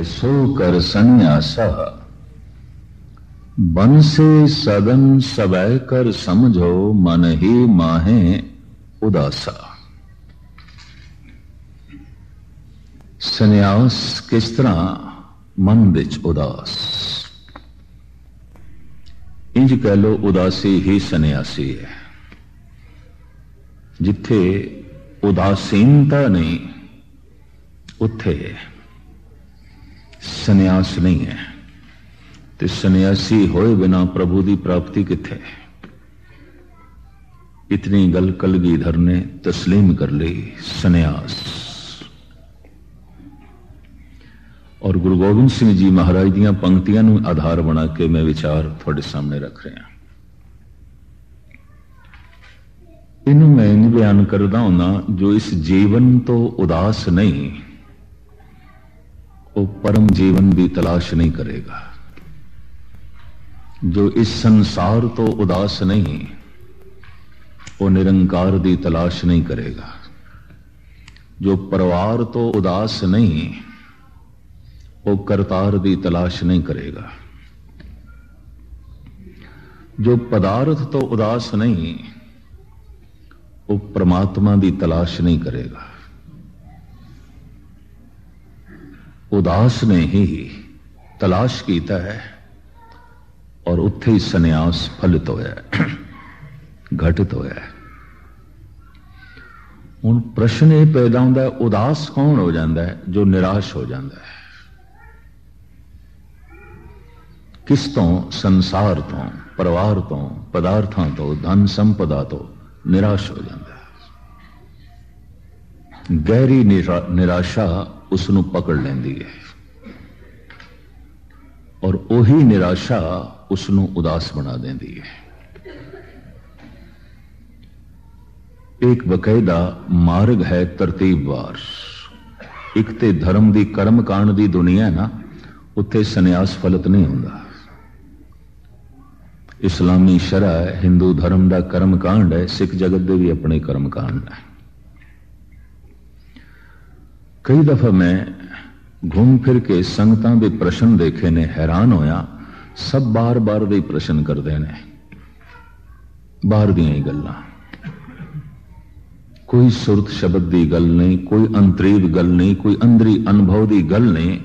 ऐसो कर संन्यासा बन से सदन सबय कर समझो मन ही माहे उदासा ਸੰਨਿਆਸ ਕਿਸ ਤਰ੍ਹਾਂ ਮਨ ਵਿੱਚ ਉਦਾਸ ਇੰਜ ਕਹਿ ਲੋ ਉਦਾਸੀ ਹੀ ਸੰਨਿਆਸੀ ਹੈ ਜਿੱਥੇ ਉਦਾਸੀਨਤਾ ਨਹੀਂ ਉੱਥੇ ਸੰਨਿਆਸ ਨਹੀਂ ਹੈ। ਤੇ ਸੰਨਿਆਸੀ ਹੋਏ ਬਿਨਾ ਪ੍ਰਭੂ ਦੀ ਪ੍ਰਾਪਤੀ ਕਿੱਥੇ? ਇਤਨੀ ਗੱਲ ਕਲਗੀਧਰ ਨੇ ਤਸਲੀਮ ਕਰ ਲਈ, ਸੰਨਿਆਸ। ਔਰ ਗੁਰੂ ਗੋਬਿੰਦ ਸਿੰਘ ਜੀ ਮਹਾਰਾਜ ਦੀਆਂ ਪੰਕਤੀਆਂ ਨੂੰ ਆਧਾਰ ਬਣਾ ਕੇ ਮੈਂ ਵਿਚਾਰ ਤੁਹਾਡੇ ਸਾਹਮਣੇ ਰੱਖ ਰਿਹਾ ਇਹਨੂੰ ਮੈਂ ਇਹ ਬਿਆਨ ਕਰਦਾ ਹੁੰਦਾ ਜੋ ਇਸ ਜੀਵਨ ਤੋਂ ਉਦਾਸ ਨਹੀਂ ਉਹ ਪਰਮ ਜੀਵਨ ਦੀ ਤਲਾਸ਼ ਨਹੀਂ ਕਰੇਗਾ। ਜੋ ਇਸ ਸੰਸਾਰ ਤੋਂ ਉਦਾਸ ਨਹੀਂ, ਉਹ ਨਿਰੰਕਾਰ ਦੀ ਤਲਾਸ਼ ਨਹੀਂ ਕਰੇਗਾ। ਜੋ ਪਰਿਵਾਰ ਤੋਂ ਉਦਾਸ ਨਹੀਂ, ਉਹ ਕਰਤਾਰ ਦੀ ਤਲਾਸ਼ ਨਹੀਂ ਕਰੇਗਾ। ਜੋ ਪਦਾਰਥ ਤੋਂ ਉਦਾਸ ਨਹੀਂ, ਉਹ ਪ੍ਰਮਾਤਮਾ ਦੀ ਤਲਾਸ਼ ਨਹੀਂ ਕਰੇਗਾ। ਉਦਾਸ ਨੇ ਹੀ ਤਲਾਸ਼ ਕੀਤਾ ਹੈ ਔਰ ਉੱਥੇ ਹੀ ਸੰਨਿਆਸ ਫਲਿਤ ਹੋਇਆ ਹੈ ਘਟਿਤ ਹੋਇਆ ਹੈ ਹੁਣ ਪ੍ਰਸ਼ਨ ਇਹ ਪੈਦਾ ਹੁੰਦਾ ਹੈ ਉਦਾਸ ਕੌਣ ਹੋ ਜਾਂਦਾ ਹੈ ਜੋ ਨਿਰਾਸ਼ ਹੋ ਜਾਂਦਾ ਹੈ ਕਿਸ ਤੋਂ ਸੰਸਾਰ ਤੋਂ ਪਰਿਵਾਰ ਤੋਂ ਪਦਾਰਥਾਂ ਤੋਂ ਧਨ ਸੰਪਦਾ ਤੋਂ ਨਿਰਾਸ਼ ਹੋ ਜਾਂਦਾ ਹੈ ਗਹਿਰੀ ਨਿਰਾਸ਼ਾ ਉਸ ਨੂੰ ਪਕੜ ਲੈਂਦੀ ਹੈ। ਔਰ ਉਹੀ ਨਿਰਾਸ਼ਾ ਉਸ ਨੂੰ ਉਦਾਸ ਬਣਾ ਦਿੰਦੀ ਹੈ। ਇੱਕ ਬਕਾਇਦਾ ਮਾਰਗ ਹੈ ਤਰਤੀਬਵਾਰ ਇੱਕ ਤੇ ਧਰਮ ਦੀ ਕਰਮ ਕਾਂਡ ਦੀ ਦੁਨੀਆ ਨਾ, ਉੱਥੇ ਸੰਨਿਆਸ ਫਲਤ ਨਹੀਂ ਹੁੰਦਾ। ਇਸਲਾਮੀ ਸ਼ਰਾ ਹੈ, ਹਿੰਦੂ ਧਰਮ ਦਾ ਕਰਮ ਕਾਂਡ ਹੈ, ਸਿੱਖ ਜਗਤ ਦੇ ਵੀ ਆਪਣੇ ਕਰਮ ਕਾਂਡ ਹੈ। ਕਈ ਦਫਾ ਮੈਂ ਘੁੰਮ ਫਿਰ ਕੇ ਸੰਗਤਾਂ ਦੇ ਪ੍ਰਸ਼ਨ ਦੇਖੇ ਨੇ ਹੈਰਾਨ ਹੋਇਆ ਸਭ ਬਾਰ-ਬਾਰ ਦੇ ਪ੍ਰਸ਼ਨ ਕਰਦੇ ਨੇ ਬਾਹਰ ਦੀਆਂ ਹੀ ਗੱਲਾਂ ਕੋਈ ਸੁਰਤ ਸ਼ਬਦ ਦੀ ਗੱਲ ਨਹੀਂ ਕੋਈ ਅੰਤਰੀਵ ਗੱਲ ਨਹੀਂ ਕੋਈ ਅੰਦਰੀ ਅਨੁਭਵ ਦੀ ਗੱਲ ਨਹੀਂ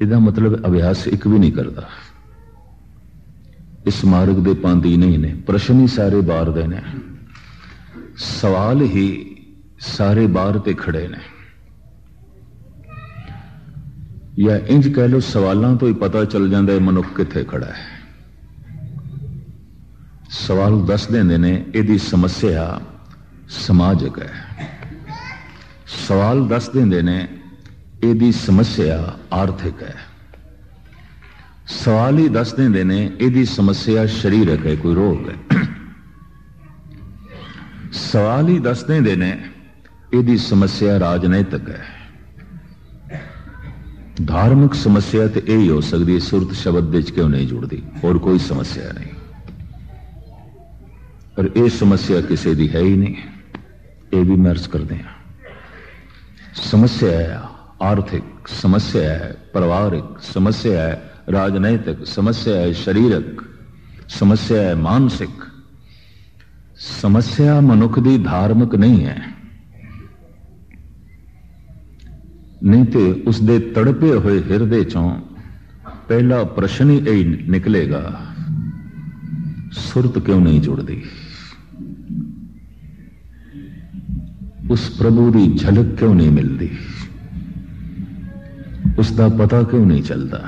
ਇਹਦਾ ਮਤਲਬ ਅਭਿਆਸ ਇੱਕ ਵੀ ਨਹੀਂ ਕਰਦਾ ਇਸ ਮਾਰਗ ਦੇ ਪਾਂਦੀ ਨਹੀਂ ਨੇ ਪ੍ਰਸ਼ਨ ਹੀ ਸਾਰੇ ਬਾਹਰ ਦੇ ਨੇ ਸਵਾਲ ਹੀ ਸਾਰੇ ਬਾਹਰ ਤੇ ਖੜੇ ਨੇ ਜਾਂ ਇੰਜ ਕਹਿ ਲੋ ਸਵਾਲਾਂ ਤੋਂ ਹੀ ਪਤਾ ਚੱਲ ਜਾਂਦਾ ਹੈ ਮਨੁੱਖ ਕਿੱਥੇ ਖੜਾ ਹੈ ਸਵਾਲ ਦੱਸ ਦਿੰਦੇ ਨੇ ਇਹਦੀ ਸਮੱਸਿਆ ਸਮਾਜਿਕ ਹੈ ਸਵਾਲ ਦੱਸ ਦਿੰਦੇ ਨੇ ਇਹਦੀ ਸਮੱਸਿਆ ਆਰਥਿਕ ਹੈ ਸਵਾਲ ਹੀ ਦੱਸ ਦਿੰਦੇ ਨੇ ਇਹਦੀ ਸਮੱਸਿਆ ਸਰੀਰਕ ਹੈ ਕੋਈ ਰੋਗ ਹੈ ਸਵਾਲ ਹੀ ਦੱਸ ਦਿੰਦੇ ਨੇ ਇਹਦੀ ਸਮੱਸਿਆ ਰਾਜਨੀਤਿਕ ਹੈ ਧਾਰਮਿਕ ਸਮੱਸਿਆ ਤੇ ਇਹ ਹੀ ਹੋ ਸਕਦੀ ਹੈ ਸੁਰਤ ਸ਼ਬਦ ਵਿੱਚ ਕਿਉਂ ਨਹੀਂ ਜੁੜਦੀ ਹੋਰ ਕੋਈ ਸਮੱਸਿਆ ਨਹੀਂ ਪਰ ਇਹ ਸਮੱਸਿਆ ਕਿਸੇ ਦੀ ਹੈ ਹੀ ਨਹੀਂ ਇਹ ਵੀ ਮਰਜ਼ ਕਰਦੇ ਹਾਂ ਸਮੱਸਿਆ ਹੈ ਆਰਥਿਕ ਸਮੱਸਿਆ ਹੈ ਪਰਿਵਾਰਿਕ ਸਮੱਸਿਆ ਹੈ ਰਾਜਨੀਤਿਕ ਸਮੱਸਿਆ ਹੈ ਸਰੀਰਕ ਸਮੱਸਿਆ ਹੈ ਮਾਨਸਿਕ ਸਮੱਸਿਆ ਮਨੁੱਖ ਦੀ ਧਾਰਮਿਕ ਨਹੀਂ ਹੈ ਨਹੀਂ ਤੇ ਉਸ ਦੇ ਤੜਪੇ ਹੋਏ ਹਿਰਦੇ ਚੋਂ ਪਹਿਲਾ ਪ੍ਰਸ਼ਨ ਹੀ ਇਹ ਨਿਕਲੇਗਾ, ਸੁਰਤ ਕਿਉਂ ਨਹੀਂ ਜੁੜਦੀ? ਉਸ ਪ੍ਰਭੂ ਦੀ ਝਲਕ ਕਿਉਂ ਨਹੀਂ ਮਿਲਦੀ? ਉਸ ਦਾ ਪਤਾ ਕਿਉਂ ਨਹੀਂ ਚੱਲਦਾ?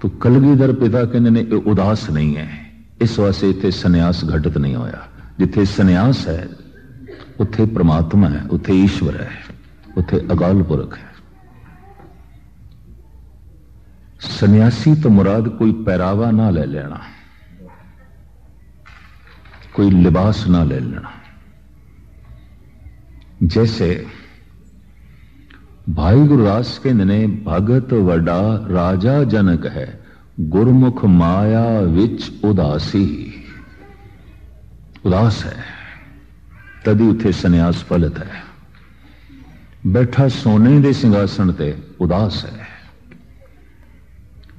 ਤੋ ਕਲਗੀਧਰ ਪਿਤਾ ਕਹਿੰਦੇ ਨੇ, ਇਹ ਉਦਾਸ ਨਹੀਂ ਹੈ। ਇਸ ਵਾਸਤੇ ਇੱਥੇ ਸੰਨਿਆਸ ਘਟਤ ਨਹੀਂ ਹੋਇਆ। ਜਿੱਥੇ ਸੰਨਿਆਸ ਹੈ ਉੱਥੇ ਪ੍ਰਮਾਤਮਾ ਹੈ, ਉੱਥੇ ਈਸ਼ਵਰ ਹੈ, ਉੱਥੇ ਅਕਾਲ ਪੁਰਖ ਹੈ। ਸੰਨਿਆਸੀ ਤੋਂ ਮੁਰਾਦ ਕੋਈ ਪਹਿਰਾਵਾ ਨਾ ਲੈ ਲੈਣਾ, ਕੋਈ ਲਿਬਾਸ ਨਾ ਲੈ ਲੈਣਾ। ਜੈਸੇ ਭਾਈ ਗੁਰਦਾਸ ਕਹਿੰਦੇ ਨੇ, ਭਗਤ ਵੱਡਾ ਰਾਜਾ ਜਨਕ ਹੈ, ਗੁਰਮੁਖ ਮਾਇਆ ਵਿੱਚ ਉਦਾਸੀ, ਉਦਾਸ ਹੈ। ਤਦੀ ਉਥੇ ਸੰਨਿਆਸ ਫਲਤ ਹੈ। ਬੈਠਾ ਸੋਨੇ ਦੇ ਸਿੰਘਾਸਣ ਤੇ ਉਦਾਸ ਹੈ।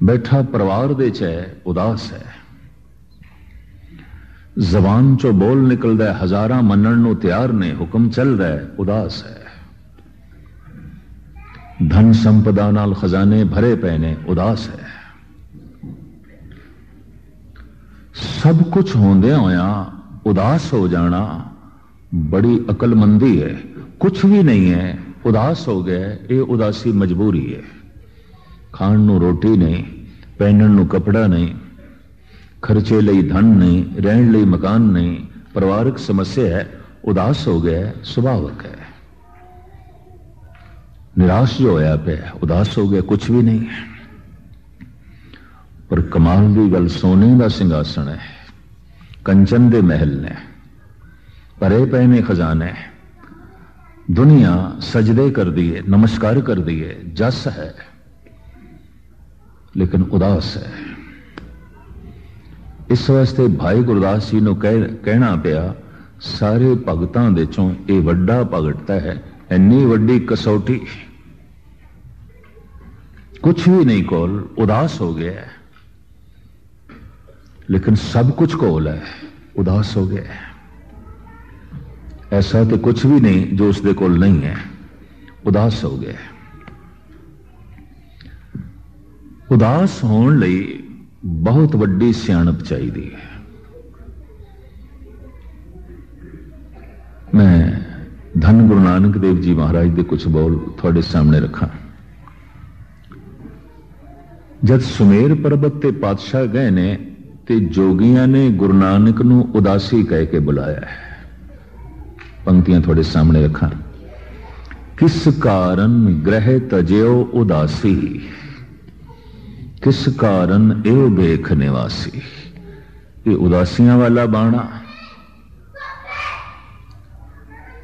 ਬੈਠਾ ਪਰਿਵਾਰ ਦੇ ਚ ਹੈ, ਉਦਾਸ ਹੈ। ਜ਼ਬਾਨ ਚੋਂ ਬੋਲ ਨਿਕਲਦਾ ਹਜ਼ਾਰਾਂ ਮੰਨਣ ਨੂੰ ਤਿਆਰ ਨੇ, ਹੁਕਮ ਚੱਲਦਾ ਹੈ, ਉਦਾਸ ਹੈ। ਧਨ ਸੰਪਦਾ ਨਾਲ ਖਜ਼ਾਨੇ ਭਰੇ ਪਏ ਨੇ, ਉਦਾਸ ਹੈ। ਸਭ ਕੁਝ ਹੁੰਦਿਆਂ ਹੋਇਆ ਉਦਾਸ ਹੋ ਜਾਣਾ ਬੜੀ ਅਕਲਮੰਦੀ ਹੈ। ਕੁਝ ਵੀ ਨਹੀਂ ਹੈ। ਉਦਾਸ ਹੋ ਗਿਆ ਇਹ ਉਦਾਸੀ ਮਜਬੂਰੀ ਹੈ। ਖਾਣ ਨੂੰ ਰੋਟੀ ਨਹੀਂ, ਪਹਿਨਣ ਨੂੰ ਕਪੜਾ ਨਹੀਂ, ਖਰਚੇ ਲਈ ਧਨ ਨਹੀਂ, ਰਹਿਣ ਲਈ ਮਕਾਨ ਨਹੀਂ, ਪਰਿਵਾਰਕ ਸਮੱਸਿਆ ਹੈ। ਉਦਾਸ ਹੋ ਗਿਆ ਸੁਭਾਵਕ ਹੈ। ਨਿਰਾਸ਼ ਜੋ ਹੋਇਆ ਪਿਆ ਉਦਾਸ ਹੋ ਗਿਆ ਕੁਝ ਵੀ ਨਹੀਂ ਪਰ ਕਮਾਲ ਦੀ ਗੱਲ ਸੋਨੇ ਦਾ ਸਿੰਘਾਸਣ ਹੈ। ਕੰਚਨ ਦੇ ਮਹਿਲ ਨੇ। ਭਰੇ ਪਏ ਨੇ ਖਜ਼ਾਨੇ ਦੁਨੀਆ ਸਜਦੇ ਕਰਦੀ ਹੈ ਨਮਸਕਾਰ ਕਰਦੀ ਹੈ ਜਸ ਹੈ ਲੇਕਿਨ ਉਦਾਸ ਹੈ ਇਸ ਵਾਸਤੇ ਭਾਈ ਗੁਰਦਾਸ ਜੀ ਨੂੰ ਕਹਿਣਾ ਪਿਆ ਸਾਰੇ ਭਗਤਾਂ ਦੇ ਚੋਂ ਇਹ ਵੱਡਾ ਭਗਤਤਾ ਹੈ ਇੰਨੀ ਵੱਡੀ ਕਸੌਟੀ ਕੁਝ ਵੀ ਨਹੀਂ ਕੋਲ ਉਦਾਸ ਹੋ ਗਿਆ ਲੇਕਿਨ ਸਭ ਕੁਝ ਕੋਲ ਹੈ ਉਦਾਸ ਹੋ ਗਿਆ ਐਸਾ ਤੇ ਕੁਝ ਵੀ ਨਹੀਂ ਜੋ ਉਸ ਦੇ ਕੋਲ ਨਹੀਂ ਹੈ। ਉਦਾਸ ਹੋ ਗਿਆ ਉਦਾਸ ਹੋਣ ਲਈ ਬਹੁਤ ਵੱਡੀ ਸਿਆਣਪ ਚਾਹੀਦੀ ਹੈ। ਮੈਂ ਧੰਨ ਗੁਰੂ ਨਾਨਕ ਦੇਵ ਜੀ ਮਹਾਰਾਜ ਦੇ ਕੁਝ ਬੋਲ ਤੁਹਾਡੇ ਸਾਹਮਣੇ ਰੱਖਾਂ। ਜਦ ਸੁਮੇਰ ਪਰਬਤ ਤੇ ਪਾਤਸ਼ਾਹ ਗਏ ਨੇ ਤੇ ਜੋਗੀਆਂ ਨੇ ਗੁਰੂ ਨਾਨਕ ਨੂੰ ਉਦਾਸੀ ਕਹਿ ਕੇ ਬੁਲਾਇਆ ਹੈ। ਪੰਕਤੀਆਂ ਤੁਹਾਡੇ ਸਾਹਮਣੇ ਰੱਖਾਂ। ਕਿਸ ਕਾਰਨ ਗ੍ਰਹਿ ਤਜਿਓ ਉਦਾਸੀ? ਕਿਸ ਕਾਰਨ ਇਹ ਵੇਖ ਨਿਵਾਸੀ? ਇਹ ਉਦਾਸੀਆਂ ਵਾਲਾ ਬਾਣਾ।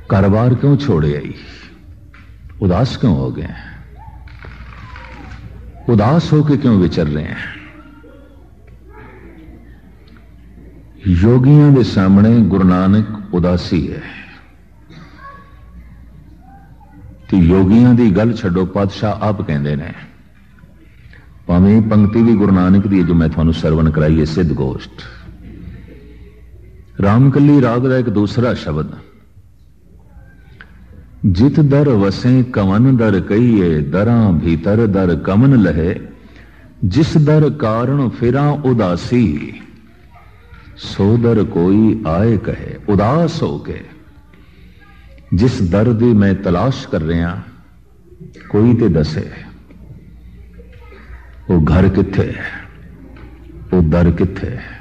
ਕਾਰੋਬਾਰ ਕਿਉਂ ਛੋੜਿਆ ਹੀ ਉਦਾਸ ਕਿਉਂ ਹੋ ਗਏ? ਉਦਾਸ ਹੋ ਕੇ ਕਿਉਂ ਵਿਚਰ ਰਹੇ हैं ਯੋਗੀਆਂ ਦੇ ਸਾਹਮਣੇ ਗੁਰੂ ਨਾਨਕ ਉਦਾਸੀ ਹੈ। ਤੇ ਯੋਗੀਆਂ ਦੀ ਗੱਲ ਛੱਡੋ, ਪਾਤਸ਼ਾਹ ਆਪ ਕਹਿੰਦੇ ਨੇ। ਭਾਵੇਂ ਪੰਕਤੀ ਵੀ ਗੁਰੂ ਨਾਨਕ ਦੀ ਜੋ ਮੈਂ ਤੁਹਾਨੂੰ ਸਰਵਣ ਕਰਾਈ ਹੈ, ਸਿੱਧ ਗੋਸ਼ਟ। ਰਾਮਕਲੀ ਰਾਗ ਦਾ ਇੱਕ ਦੂਸਰਾ ਸ਼ਬਦ। ਜਿਤ ਦਰ ਵਸੇ, ਕਵਨ ਦਰ ਕਹੀਏ, ਦਰਾਂ ਭੀਤਰ ਦਰ ਕਮਨ ਲਹੇ। ਜਿਸ ਦਰ ਕਾਰਨ ਫਿਰਾਂ ਉਦਾਸੀ, ਸੋ ਦਰ ਕੋਈ ਆਏ ਕਹੇ, ਉਦਾਸ ਹੋ ਕੇ। ਜਿਸ ਦਰ ਦੀ ਮੈਂ ਤਲਾਸ਼ ਕਰ ਰਿਹਾ, ਕੋਈ ਤੇ ਦੱਸੇ, ਉਹ ਘਰ ਕਿੱਥੇ ਹੈ ਉਹ ਦਰ ਕਿੱਥੇ। ਹੈ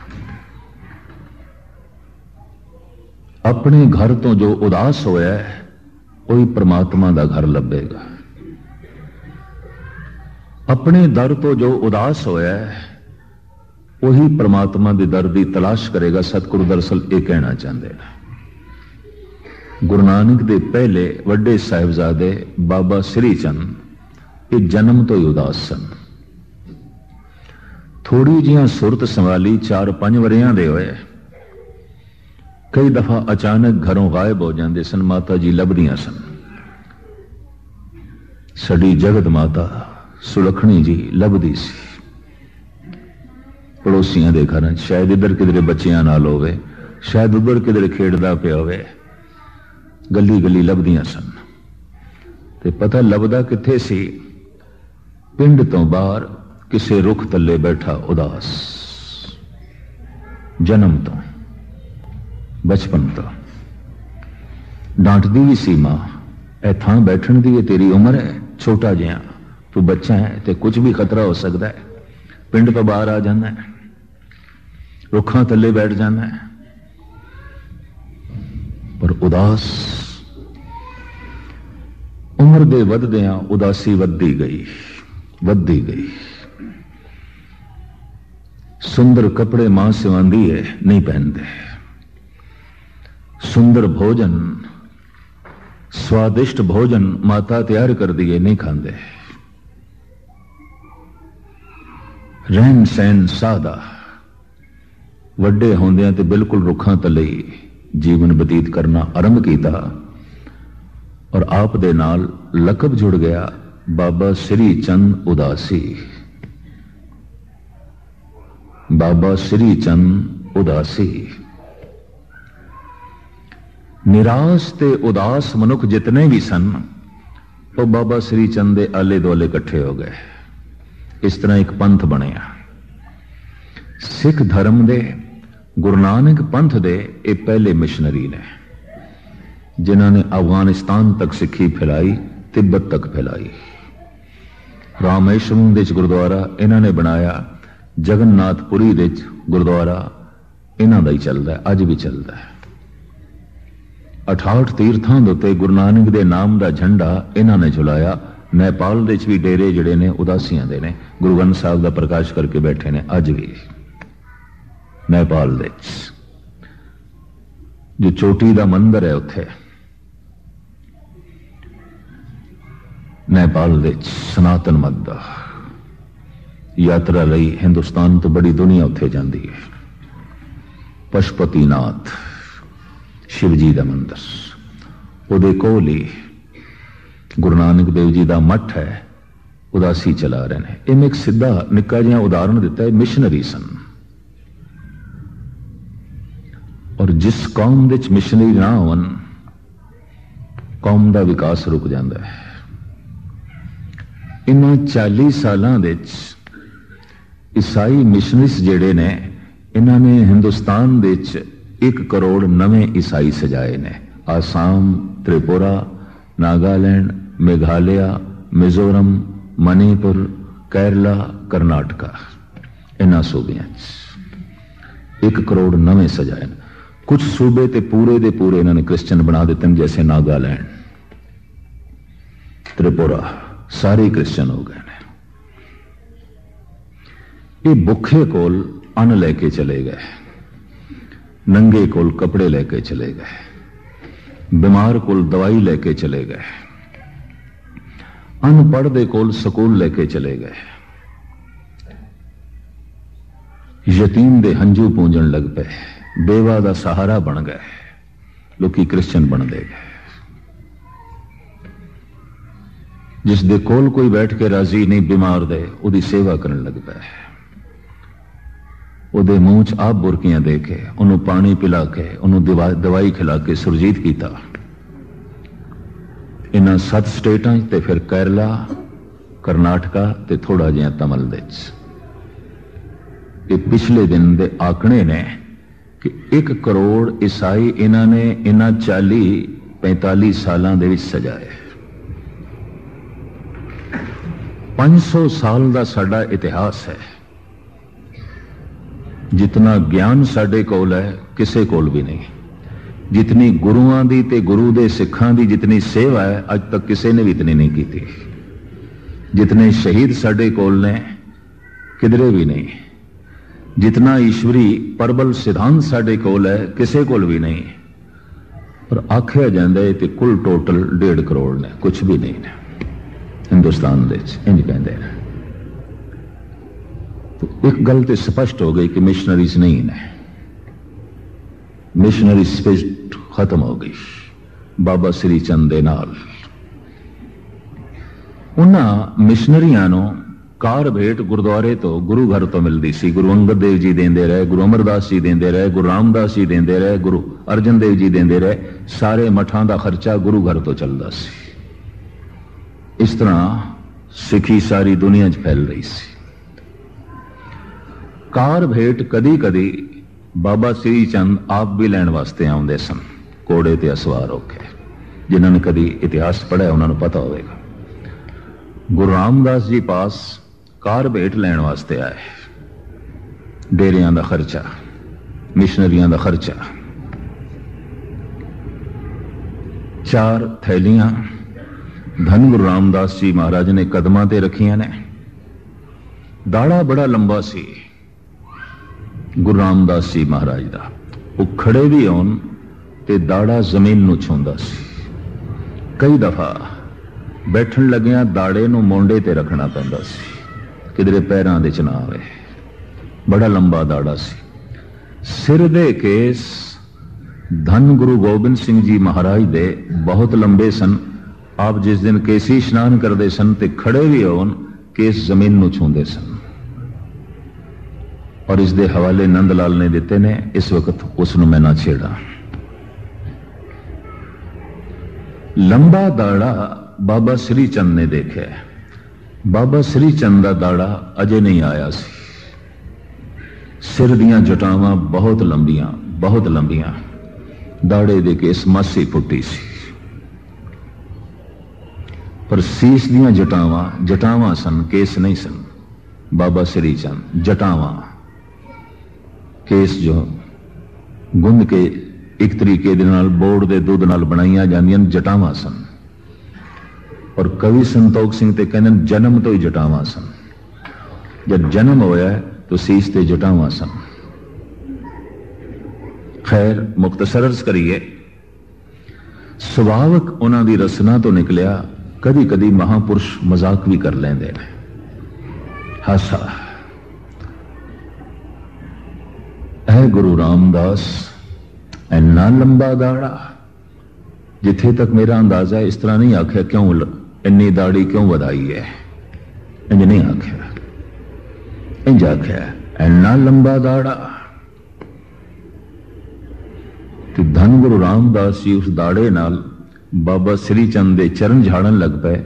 ਆਪਣੇ ਘਰ ਤੋਂ ਜੋ ਉਦਾਸ ਹੋਇਆ, ਉਹੀ ਪ੍ਰਮਾਤਮਾ ਦਾ ਘਰ ਲੱਭੇਗਾ। ਆਪਣੇ ਦਰ ਤੋਂ ਜੋ ਉਦਾਸ ਹੋਇਆ, ਉਹੀ ਪ੍ਰਮਾਤਮਾ ਦੇ ਦਰ ਦੀ ਤਲਾਸ਼ ਕਰੇਗਾ, ਸਤਿਗੁਰੂ ਦਰਸਲ ਇਹ ਕਹਿਣਾ ਚਾਹੁੰਦੇ ਨੇ। ਗੁਰੂ ਨਾਨਕ ਦੇ ਪਹਿਲੇ ਵੱਡੇ ਸਾਹਿਬਜ਼ਾਦੇ ਬਾਬਾ ਸ੍ਰੀ ਚੰਦ ਇਹ ਜਨਮ ਤੋਂ ਹੀ ਉਦਾਸ ਸਨ। ਥੋੜੀ ਜੀਆਂ ਸੁਰਤ ਸੰਭਾਲੀ 4-5 ਵਰਿਆਂ ਦੇ ਹੋਏ। ਕਈ ਦਫਾ ਅਚਾਨਕ ਘਰੋਂ ਗਾਇਬ ਹੋ ਜਾਂਦੇ ਸਨ, ਮਾਤਾ ਜੀ ਲੱਭਦੀਆਂ ਸਨ। ਸੜੀ ਜਗਤ ਮਾਤਾ ਸੁਲਖਣੀ ਜੀ ਲੱਭਦੀ ਸੀ। ਪੜੋਸੀਆਂ ਦੇ ਘਰਾਂ ਸ਼ਾਇਦ ਇੱਧਰ ਕਿਧਰੇ ਬੱਚਿਆਂ ਨਾਲ ਹੋਵੇ, ਸ਼ਾਇਦ ਉੱਧਰ ਕਿਧਰੇ ਖੇਡਦਾ ਪਿਆ ਹੋਵੇ। ਗੱਲੀ ਗੱਲੀ ਲੱਭਦੀਆਂ ਸਨ। ਤੇ ਪਤਾ ਲੱਭਦਾ ਕਿੱਥੇ ਸੀ? ਪਿੰਡ ਤੋਂ ਬਾਹਰ ਕਿਸੇ ਰੁੱਖ ਥੱਲੇ ਬੈਠਾ ਉਦਾਸ। ਜਨਮ ਤੋਂ, ਬਚਪਨ ਤੋਂ। ਡਾਂਟਦੀ ਵੀ ਸੀ ਮਾਂ, ਇਹ ਥਾਂ ਬੈਠਣ ਦੀ ਇਹ ਤੇਰੀ ਉਮਰ ਹੈ, ਛੋਟਾ ਜਿਹਾ। ਤੂੰ ਬੱਚਾ ਹੈ ਤੇ ਕੁਝ ਵੀ ਖਤਰਾ ਹੋ ਸਕਦਾ ਹੈ। ਪਿੰਡ ਤੋਂ ਬਾਹਰ ਆ ਜਾਂਦਾ ਹੈ। ਰੁੱਖਾਂ ਥੱਲੇ ਬੈਠ ਜਾਂਦਾ ਹੈ। ਪਰ ਉਦਾਸ। ਉਮਰ ਦੇ ਵੱਧਦਿਆਂ ਉਦਾਸੀ ਵੱਧਦੀ ਗਈ ਵੱਧਦੀ ਗਈ। ਸੁੰਦਰ ਕੱਪੜੇ ਮਾਂ ਸਿਵਾਂਦੀ ਹੈ ਨਹੀਂ ਪਹਿਨਦੇ। ਸੁੰਦਰ ਭੋਜਨ, ਸਵਾਦਿਸ਼ਟ ਭੋਜਨ ਮਾਤਾ ਤਿਆਰ ਕਰਦੀ ਹੈ ਨਹੀਂ ਖਾਂਦੇ। ਰਹਿਣ ਸਹਿਣ ਸਾਦਾ, ਵੱਡੇ ਹੁੰਦਿਆਂ ਤੇ ਬਿਲਕੁਲ ਰੁੱਖਾਂ ਤਲੇ ਜੀਵਨ ਬਤੀਤ ਕਰਨਾ ਆਰੰਭ ਕੀਤਾ ਔਰ ਆਪ ਦੇ ਨਾਲ ਲਕਬ ਜੁੜ ਗਿਆ ਬਾਬਾ ਸ੍ਰੀ ਚੰਦ ਉਦਾਸੀ। ਬਾਬਾ ਸ੍ਰੀ ਚੰਦ ਉਦਾਸੀ। ਨਿਰਾਸ਼ ਤੇ ਉਦਾਸ ਮਨੁੱਖ ਜਿਤਨੇ ਵੀ ਸਨ, ਉਹ ਬਾਬਾ ਸ੍ਰੀ ਚੰਦ ਦੇ ਆਲੇ ਦੁਆਲੇ ਇਕੱਠੇ ਹੋ ਗਏ। ਇਸ ਤਰ੍ਹਾਂ ਇੱਕ ਪੰਥ ਬਣਿਆ। ਸਿੱਖ ਧਰਮ ਦੇ ਗੁਰੂ ਨਾਨਕ ਪੰਥ ਦੇ ਇਹ ਪਹਿਲੇ ਮਿਸ਼ਨਰੀ ਨੇ, ਜਿਨ੍ਹਾਂ ਨੇ ਅਫਗਾਨਿਸਤਾਨ ਤੱਕ ਸਿੱਖੀ ਫੈਲਾਈ ਤਿੱਬਤ ਤੱਕ ਫੈਲਾਈ। ਰਾਮੇਸ਼ਵਰਮ ਦੇ ਗੁਰਦੁਆਰਾ ਇਹਨਾਂ ਨੇ ਬਣਾਇਆ, ਜਗਨਨਾਥਪੁਰੀ ਦੇ ਗੁਰਦੁਆਰਾ ਇਹਨਾਂ ਦਾ ਹੀ ਚੱਲਦਾ ਅੱਜ ਵੀ ਚੱਲਦਾ ਹੈ। 68 ਤੀਰਥਾਂ ਦੇ ਉੱਤੇ ਗੁਰੂ ਨਾਨਕ ਦੇ ਨਾਮ ਦਾ ਝੰਡਾ ਇਹਨਾਂ ਨੇ ਝੁਲਾਇਆ। ਨੇਪਾਲ ਦੇ ਵਿੱਚ ਵੀ ਡੇਰੇ ਜਿਹੜੇ ਨੇ ਉਦਾਸੀਆਂ ਦੇ ਨੇ, ਗੁਰੂ ਗ੍ਰੰਥ ਸਾਹਿਬ ਦਾ ਪ੍ਰਕਾਸ਼ ਕਰਕੇ ਬੈਠੇ ਨੇ, ਅੱਜ ਵੀ। ਨੇਪਾਲ ਵਿੱਚ। ਜੋ ਚੋਟੀ ਦਾ ਮੰਦਰ ਹੈ ਉੱਥੇ। ਨੇਪਾਲ ਵਿੱਚ ਸਨਾਤਨ ਮਤ ਦਾ ਯਾਤਰਾ ਲਈ ਹਿੰਦੁਸਤਾਨ ਤੋਂ ਬੜੀ ਦੁਨੀਆ ਉੱਥੇ ਜਾਂਦੀ ਹੈ। ਪਸ਼ਪਤੀਨਾਥ ਸ਼ਿਵ ਜੀ ਦਾ ਮੰਦਰ। ਉਹਦੇ ਕੋਲ ਹੀ ਗੁਰੂ ਨਾਨਕ ਦੇਵ ਜੀ ਦਾ ਮੱਠ ਹੈ। ਉਦਾਸੀ ਚਲਾ ਰਹੇ ਨੇ। ਇਹ ਇੱਕ ਸਿੱਧਾ ਨਿੱਕਾ ਜਿਹਾ ਉਦਾਹਰਣ ਦਿੱਤਾ ਹੈ, ਮਿਸ਼ਨਰੀ ਸਨ। ਔਰ ਜਿਸ ਕੌਮ ਦੇ ਵਿੱਚ ਮਿਸ਼ਨਰੀ ਨਾ ਹੋਣ, ਕੌਮ ਦਾ ਵਿਕਾਸ ਰੁਕ ਜਾਂਦਾ ਹੈ। ਇਨਾਂ 40 ਸਾਲਾਂ ਦੇ ਵਿੱਚ ਈਸਾਈ ਮਿਸ਼ਨਰੀਸ ਜਿਹੜੇ ਨੇ ਇਹਨਾਂ ਨੇ ਹਿੰਦੁਸਤਾਨ ਦੇ ਵਿੱਚ 1 ਕਰੋੜ ਨਵੇਂ ਈਸਾਈ ਸਜਾਏ ਨੇ। ਆਸਾਮ, ਤ੍ਰਿਪੁਰਾ, ਨਾਗਾਲੈਂਡ, ਮੇਘਾਲਿਆ, ਮਿਜ਼ੋਰਮ ਮਨੀਪੁਰ ਕੇਰਲਾ, ਕਰਨਾਟਕਾ। ਇਹਨਾਂ ਸੂਬਿਆਂ 'ਚ 1 ਕਰੋੜ ਨਵੇਂ ਸਜਾਏ ਨੇ। ਕੁਝ ਸੂਬੇ ਤੇ ਪੂਰੇ ਦੇ ਪੂਰੇ ਇਹਨਾਂ ਨੇ ਕ੍ਰਿਸਚੀਅਨ ਬਣਾ ਦਿੱਤੇ ਨੇ ਜੈਸੇ ਨਾਗਾਲੈਂਡ, ਤ੍ਰਿਪੁਰਾ, ਸਾਰੇ ਕ੍ਰਿਸਚੀਅਨ ਹੋ ਗਏ ਨੇ। ਇਹ ਭੁੱਖੇ ਕੋਲ ਅਨ ਲੈ ਕੇ ਚਲੇ ਗਏ, ਨੰਗੇ ਕੋਲ ਕੱਪੜੇ ਲੈ ਕੇ ਚਲੇ ਗਏ, ਬਿਮਾਰ ਕੋਲ ਦਵਾਈ ਲੈ ਕੇ ਚਲੇ ਗਏ, ਅਨਪੜ੍ਹ ਦੇ ਕੋਲ ਸਕੂਲ ਲੈ ਕੇ ਚਲੇ ਗਏ। ਯਤੀਮ ਦੇ ਹੰਝੂ ਪੂੰਝਣ ਲੱਗ ਪਏ। ਬੇਵਾ ਦਾ ਸਹਾਰਾ ਬਣ ਗਏ। ਲੋਕੀ ਕ੍ਰਿਸਚੀਅਨ ਬਣਦੇ ਗਏ। ਜਿਸ ਦੇ ਕੋਲ ਕੋਈ ਬੈਠ ਕੇ ਰਾਜ਼ੀ ਨਹੀਂ, ਬਿਮਾਰ ਦੇ, ਉਹਦੀ ਸੇਵਾ ਕਰਨ ਲੱਗ ਪਏ। ਉਹਦੇ ਮੂੰਹ 'ਚ ਆਪ ਬੁਰਕੀਆਂ ਦੇ ਕੇ, ਉਹਨੂੰ ਪਾਣੀ ਪਿਲਾ ਕੇ, ਉਹਨੂੰ ਦਵਾਈ ਖਿਲਾ ਕੇ ਸੁਰਜੀਤ ਕੀਤਾ। ਇਹਨਾਂ ਸੱਤ ਸਟੇਟਾਂ 'ਚ ਤੇ ਫਿਰ ਕੇਰਲਾ, ਕਰਨਾਟਕਾ ਤੇ ਥੋੜਾ ਜਿਹਾ ਤਮਿਲ ਦੇ 'ਚ। ਇਹ ਪਿਛਲੇ ਦਿਨ ਦੇ ਆંકੜੇ ਨੇ ਕਿ 1 ਕਰੋੜ ਈਸਾਈ ਇਹਨਾਂ ਨੇ ਇਹਨਾਂ 40 45 ਸਾਲਾਂ ਦੇ ਵਿੱਚ ਸਜਾਏ। 500 ਸਾਲ ਦਾ ਸਾਡਾ ਇਤਿਹਾਸ ਹੈ। ਜਿਤਨਾ ਗਿਆਨ ਸਾਡੇ ਕੋਲ ਹੈ, ਕਿਸੇ ਕੋਲ ਵੀ ਨਹੀਂ। ਜਿਤਨੀ ਗੁਰੂਆਂ ਦੀ ਤੇ ਗੁਰੂ ਦੇ ਸਿੱਖਾਂ ਦੀ ਜਿਤਨੀ ਸੇਵਾ ਹੈ, ਅੱਜ ਤੱਕ ਕਿਸੇ ਨੇ ਵੀ ਇਤਨੀ ਨਹੀਂ ਕੀਤੀ। ਜਿਤਨੇ ਸ਼ਹੀਦ ਸਾਡੇ ਕੋਲ ਨੇ, ਕਿਧਰੇ ਵੀ ਨਹੀਂ। ਜਿਤਨਾ ਈਸ਼ਵਰੀ ਪਰਬਲ ਸਿਧਾਂਤ ਸਾਡੇ ਕੋਲ ਹੈ ਕਿਸੇ ਕੋਲ ਵੀ ਨਹੀਂ ਪਰ ਆਖਿਆ ਜਾਂਦਾ ਹੈ ਤੇ ਕੁੱਲ ਟੋਟਲ 1.5 ਕਰੋੜ ਨੇ ਕੁਝ ਵੀ ਨਹੀਂ ਨੇ ਹਿੰਦੁਸਤਾਨ ਦੇ ਵਿੱਚ ਇੰਜ ਕਹਿੰਦੇ ਨੇ ਤੋ ਇੱਕ ਗੱਲ ਤੇ ਸਪਸ਼ਟ ਹੋ ਗਈ ਕਿ ਮਿਸ਼ਨਰੀਜ਼ ਨਹੀਂ ਨੇ ਮਿਸ਼ਨਰੀ ਸਪੇਸ ਖਤਮ ਹੋ ਗਈ ਬਾਬਾ ਸ੍ਰੀ ਚੰਦ ਦੇ ਨਾਲ ਉਹਨਾਂ ਮਿਸ਼ਨਰੀਆਂ ਨੂੰ ਕਾਰ ਭੇਟ ਗੁਰਦੁਆਰੇ ਤੋਂ ਗੁਰੂ ਘਰ ਤੋਂ ਮਿਲਦੀ ਸੀ। ਗੁਰੂ ਅੰਗਦ ਦੇਵ ਜੀ ਦਿੰਦੇ ਰਹੇ, ਗੁਰੂ ਅਮਰਦਾਸ ਜੀ ਦਿੰਦੇ ਰਹੇ, ਗੁਰੂ ਰਾਮਦਾਸ ਜੀ ਦਿੰਦੇ ਰਹੇ, ਗੁਰੂ ਅਰਜਨ ਦੇਵ ਜੀ ਦਿੰਦੇ ਰਹੇ। ਸਾਰੇ ਮਠਾਂ ਦਾ ਖਰਚਾ ਗੁਰੂ ਘਰ ਤੋਂ ਚੱਲਦਾ ਸੀ। ਇਸ ਤਰ੍ਹਾਂ ਸਿੱਖੀ ਸਾਰੀ ਦੁਨੀਆ 'ਚ ਫੈਲ ਰਹੀ ਸੀ। ਕਾਰ ਭੇਟ ਕਦੀ ਕਦੀ ਬਾਬਾ ਸ੍ਰੀ ਚੰਦ ਆਪ ਵੀ ਲੈਣ ਵਾਸਤੇ ਆਉਂਦੇ ਸਨ, ਕੋੜੇ ਤੇ ਅਸਵਾਰ ਹੋ ਕੇ। ਜਿਨ੍ਹਾਂ ਨੇ ਕਦੀ ਇਤਿਹਾਸ ਪੜ੍ਹਿਆ, ਉਹਨਾਂ ਨੂੰ ਪਤਾ ਹੋਵੇਗਾ। ਗੁਰੂ ਰਾਮਦਾਸ ਜੀ ਪਾਸ ਕਾਰ ਭੇਟ ਲੈਣ ਵਾਸਤੇ ਆਏ। ਡੇਰਿਆਂ ਦਾ ਖਰਚਾ ਮਿਸ਼ਨਰੀਆਂ ਦਾ ਖਰਚਾ। ਚਾਰ ਥੈਲੀਆਂ, ਧੰਨ ਗੁਰੂ ਰਾਮਦਾਸ ਜੀ ਮਹਾਰਾਜ ਨੇ ਕਦਮਾਂ ਤੇ ਰੱਖੀਆਂ ਨੇ। ਦਾੜਾ ਬੜਾ ਲੰਬਾ ਸੀ। ਗੁਰੂ ਰਾਮਦਾਸ ਜੀ ਮਹਾਰਾਜ ਦਾ। ਉਹ ਖੜੇ ਵੀ ਹੋਣ ਤੇ ਦਾੜਾ ਜ਼ਮੀਨ ਨੂੰ ਛੂੰਦਾ ਸੀ। ਕਈ ਦਫਾ ਬੈਠਣ ਲੱਗਿਆਂ ਦਾੜੇ ਨੂੰ ਮੋਢੇ ਤੇ ਰੱਖਣਾ ਪੈਂਦਾ ਸੀ। ਕਿਧਰੇ ਪੈਰਾਂ ਦੇ ਚ ਨਾ ਆਵੇ। ਬੜਾ ਲੰਬਾ ਦਾੜਾ ਸੀ। ਸਿਰ ਦੇ ਕੇਸ ਧੰਨ ਗੁਰੂ ਗੋਬਿੰਦ ਸਿੰਘ ਜੀ ਮਹਾਰਾਜ ਦੇ ਬਹੁਤ ਲੰਬੇ ਸਨ। ਆਪ ਜਿਸ ਦਿਨ ਕੇਸੀ ਇਸ਼ਨਾਨ ਕਰਦੇ ਸਨ ਤੇ ਖੜੇ ਵੀ ਹੋਣ, ਕੇਸ ਜ਼ਮੀਨ ਨੂੰ ਛੂੰਦੇ ਸਨ। ਔਰ ਇਸ ਦੇ ਹਵਾਲੇ ਨੰਦ ਲਾਲ ਨੇ ਦਿੱਤੇ ਨੇ, ਇਸ ਵਕਤ ਉਸ ਨੂੰ ਮੈਂ ਨਾ ਛੇੜਾਂ। ਲੰਬਾ ਦਾੜਾ ਬਾਬਾ ਸ੍ਰੀ ਚੰਦ ਨੇ ਦੇਖਿਆ। ਬਾਬਾ ਸ੍ਰੀ ਚੰਦ ਦਾ ਦਾੜਾ ਅਜੇ ਨਹੀਂ ਆਇਆ ਸੀ। ਸਿਰ ਦੀਆਂ ਜਟਾਵਾਂ ਬਹੁਤ ਲੰਬੀਆਂ ਬਹੁਤ ਲੰਬੀਆਂ। ਦਾੜੇ ਦੇ ਕੇਸ ਮਾਸੀ ਫੁੱਟੀ ਸੀ। ਪਰ ਸੀਸ ਦੀਆਂ ਜਟਾਵਾਂ ਜਟਾਵਾਂ ਸਨ, ਕੇਸ ਨਹੀਂ ਸਨ। ਬਾਬਾ ਸ੍ਰੀ ਚੰਦ, ਜਟਾਵਾਂ। ਕੇਸ ਜੋ ਗੁੰਦ ਕੇ ਇੱਕ ਤਰੀਕੇ ਦੇ ਨਾਲ, ਬੋੜ ਦੇ ਦੁੱਧ ਨਾਲ ਬਣਾਈਆਂ ਜਾਂਦੀਆਂ ਜਟਾਵਾਂ ਸਨ। ਔਰ ਕਵੀ ਸੰਤੋਖ ਸਿੰਘ ਤੇ ਕਹਿੰਦੇ ਜਨਮ ਤੋਂ ਹੀ ਜਟਾਵਾਂ ਸਨ। ਜਦ ਜਨਮ ਹੋਇਆ, ਤਾਂ ਸੀਸ ਤੇ ਜਟਾਵਾਂ ਸਨ। ਖੈਰ ਮੁਖਤਸਰ ਅਰਜ਼ ਕਰੀਏ, ਸੁਭਾਵਕ ਉਹਨਾਂ ਦੀ ਰਸਨਾ ਤੋਂ ਨਿਕਲਿਆ ਕਦੀ ਕਦੀ ਮਹਾਪੁਰਸ਼ ਮਜ਼ਾਕ ਵੀ ਕਰ ਲੈਂਦੇ ਨੇ। ਹਾਸਾ। ਹੈ ਗੁਰੂ ਰਾਮਦਾਸ ਇੰਨਾ ਲੰਬਾ ਦਾੜਾ, ਜਿੱਥੇ ਤੱਕ ਮੇਰਾ ਅੰਦਾਜ਼ਾ ਇਸ ਤਰ੍ਹਾਂ ਨਹੀਂ ਆਖਿਆ ਕਿਉਂ ਇੰਨੀ ਦਾੜੀ ਕਿਉਂ ਵਧਾਈ ਹੈ ਇੰਜ ਨਹੀਂ ਆਖਿਆ। ਇੰਜ ਆਖਿਆ, ਇੰਨਾ ਲੰਬਾ ਦਾੜਾ ਤੇ ਧੰਨ ਗੁਰੂ ਰਾਮਦਾਸ ਜੀ ਉਸ ਦਾੜੇ ਨਾਲ ਬਾਬਾ ਸ੍ਰੀ ਚੰਦ ਦੇ ਚਰਨ ਝਾੜਨ ਲੱਗ ਪਏ।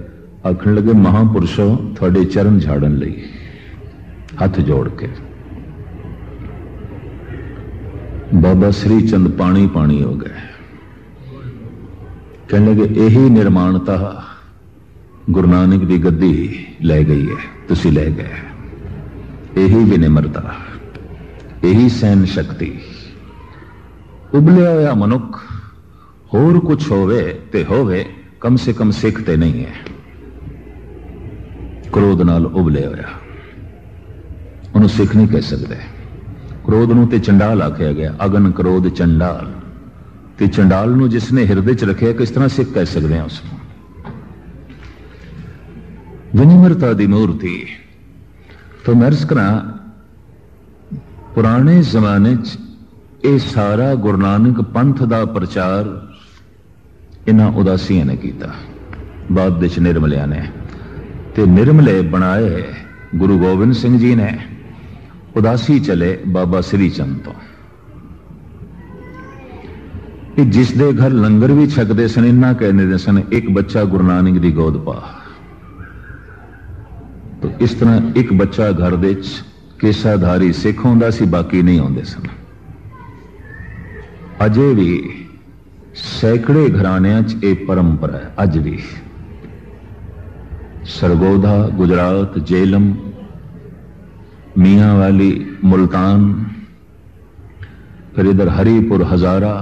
ਆਖਣ ਲੱਗੇ, ਮਹਾਪੁਰਸ਼ੋ, ਤੁਹਾਡੇ ਚਰਨ ਝਾੜਨ ਲਈ ਹੱਥ ਜੋੜ ਕੇ। ਬਾਬਾ ਸ੍ਰੀ ਚੰਦ ਪਾਣੀ ਪਾਣੀ ਹੋ ਗਏ। ਕਹਿਣ ਲੱਗੇ, ਇਹੀ ਨਿਰਮਾਣਤਾ ਗੁਰੂ ਨਾਨਕ ਦੀ ਗੱਦੀ ਲੈ ਗਈ ਹੈ, ਤੁਸੀਂ ਲੈ ਗਏ ਇਹੀ ਵਿਨਮਰਤਾ, ਇਹੀ ਸਹਿਨ ਸ਼ਕਤੀ। ਉਬਲਿਆ ਹੋਇਆ ਮਨੁੱਖ ਹੋਰ ਕੁਝ ਹੋਵੇ ਤੇ ਹੋਵੇ, ਕਮ ਸੇ ਕਮ ਸਿੱਖ ਤੇ ਨਹੀਂ ਹੈ। ਕ੍ਰੋਧ ਨਾਲ ਉਬਲਿਆ ਹੋਇਆ। ਉਹਨੂੰ ਸਿੱਖ ਨਹੀਂ ਕਹਿ ਸਕਦੇ। ਕ੍ਰੋਧ ਨੂੰ ਤੇ ਚੰਡਾਲ ਆਖਿਆ ਗਿਆ, ਅਗਨ ਕ੍ਰੋਧ ਚੰਡਾਲ। ਤੇ ਚੰਡਾਲ ਨੂੰ ਜਿਸਨੇ ਹਿਰਦੇ 'ਚ ਰੱਖਿਆ, ਕਿਸ ਤਰ੍ਹਾਂ ਸਿੱਖ ਕਹਿ ਸਕਦੇ ਹਾਂ ਉਸ ਨੂੰ? ਵਿਨਿਮਰਤਾ ਦੀ ਮੂਰਤੀ ਤੋਂ ਮਰਜ਼ ਕਰਾਂ, ਪੁਰਾਣੇ ਜ਼ਮਾਨੇ 'ਚ ਇਹ ਸਾਰਾ ਗੁਰੂ ਨਾਨਕ ਪੰਥ ਦਾ ਪ੍ਰਚਾਰ ਇਹਨਾਂ ਉਦਾਸੀਆਂ ਨੇ ਕੀਤਾ। ਬਾਅਦ ਵਿੱਚ ਨਿਰਮਲਿਆਂ ਨੇ ਤੇ ਨਿਰਮਲੇ ਬਣਾਏ ਗੁਰੂ ਗੋਬਿੰਦ ਸਿੰਘ ਜੀ ਨੇ। ਉਦਾਸੀ ਚਲੇ ਬਾਬਾ ਸ੍ਰੀ ਚੰਦ ਤੋਂ। ਇਹ ਜਿਸ ਦੇ ਘਰ ਲੰਗਰ ਵੀ ਛਕਦੇ ਸਨ, ਇੰਨਾ ਕਹਿੰਦੇ ਸਨ, ਇੱਕ ਬੱਚਾ ਗੁਰੂ ਨਾਨਕ ਦੀ ਗੋਦ ਪਾ। ਤੋ ਇਸ ਤਰ੍ਹਾਂ ਇੱਕ ਬੱਚਾ ਘਰ ਦੇ ਵਿੱਚ ਕੇਸਾਧਾਰੀ ਸਿੱਖ ਹੁੰਦਾ ਸੀ ਬਾਕੀ ਨਹੀਂ ਹੁੰਦੇ ਸਨ ਅਜੇ ਵੀ ਸੈਕੜੇ ਘਰਾਣਿਆਂ 'ਚ ਇਹ ਪਰੰਪਰਾ ਹੈ ਅੱਜ ਵੀ ਸਰਗੋਧਾ ਗੁਜਰਾਤ ਜੇਲਮ ਮੀਆਂ ਵਾਲੀ ਮੁਲਤਾਨ फिर इधर हरिपुर हजारा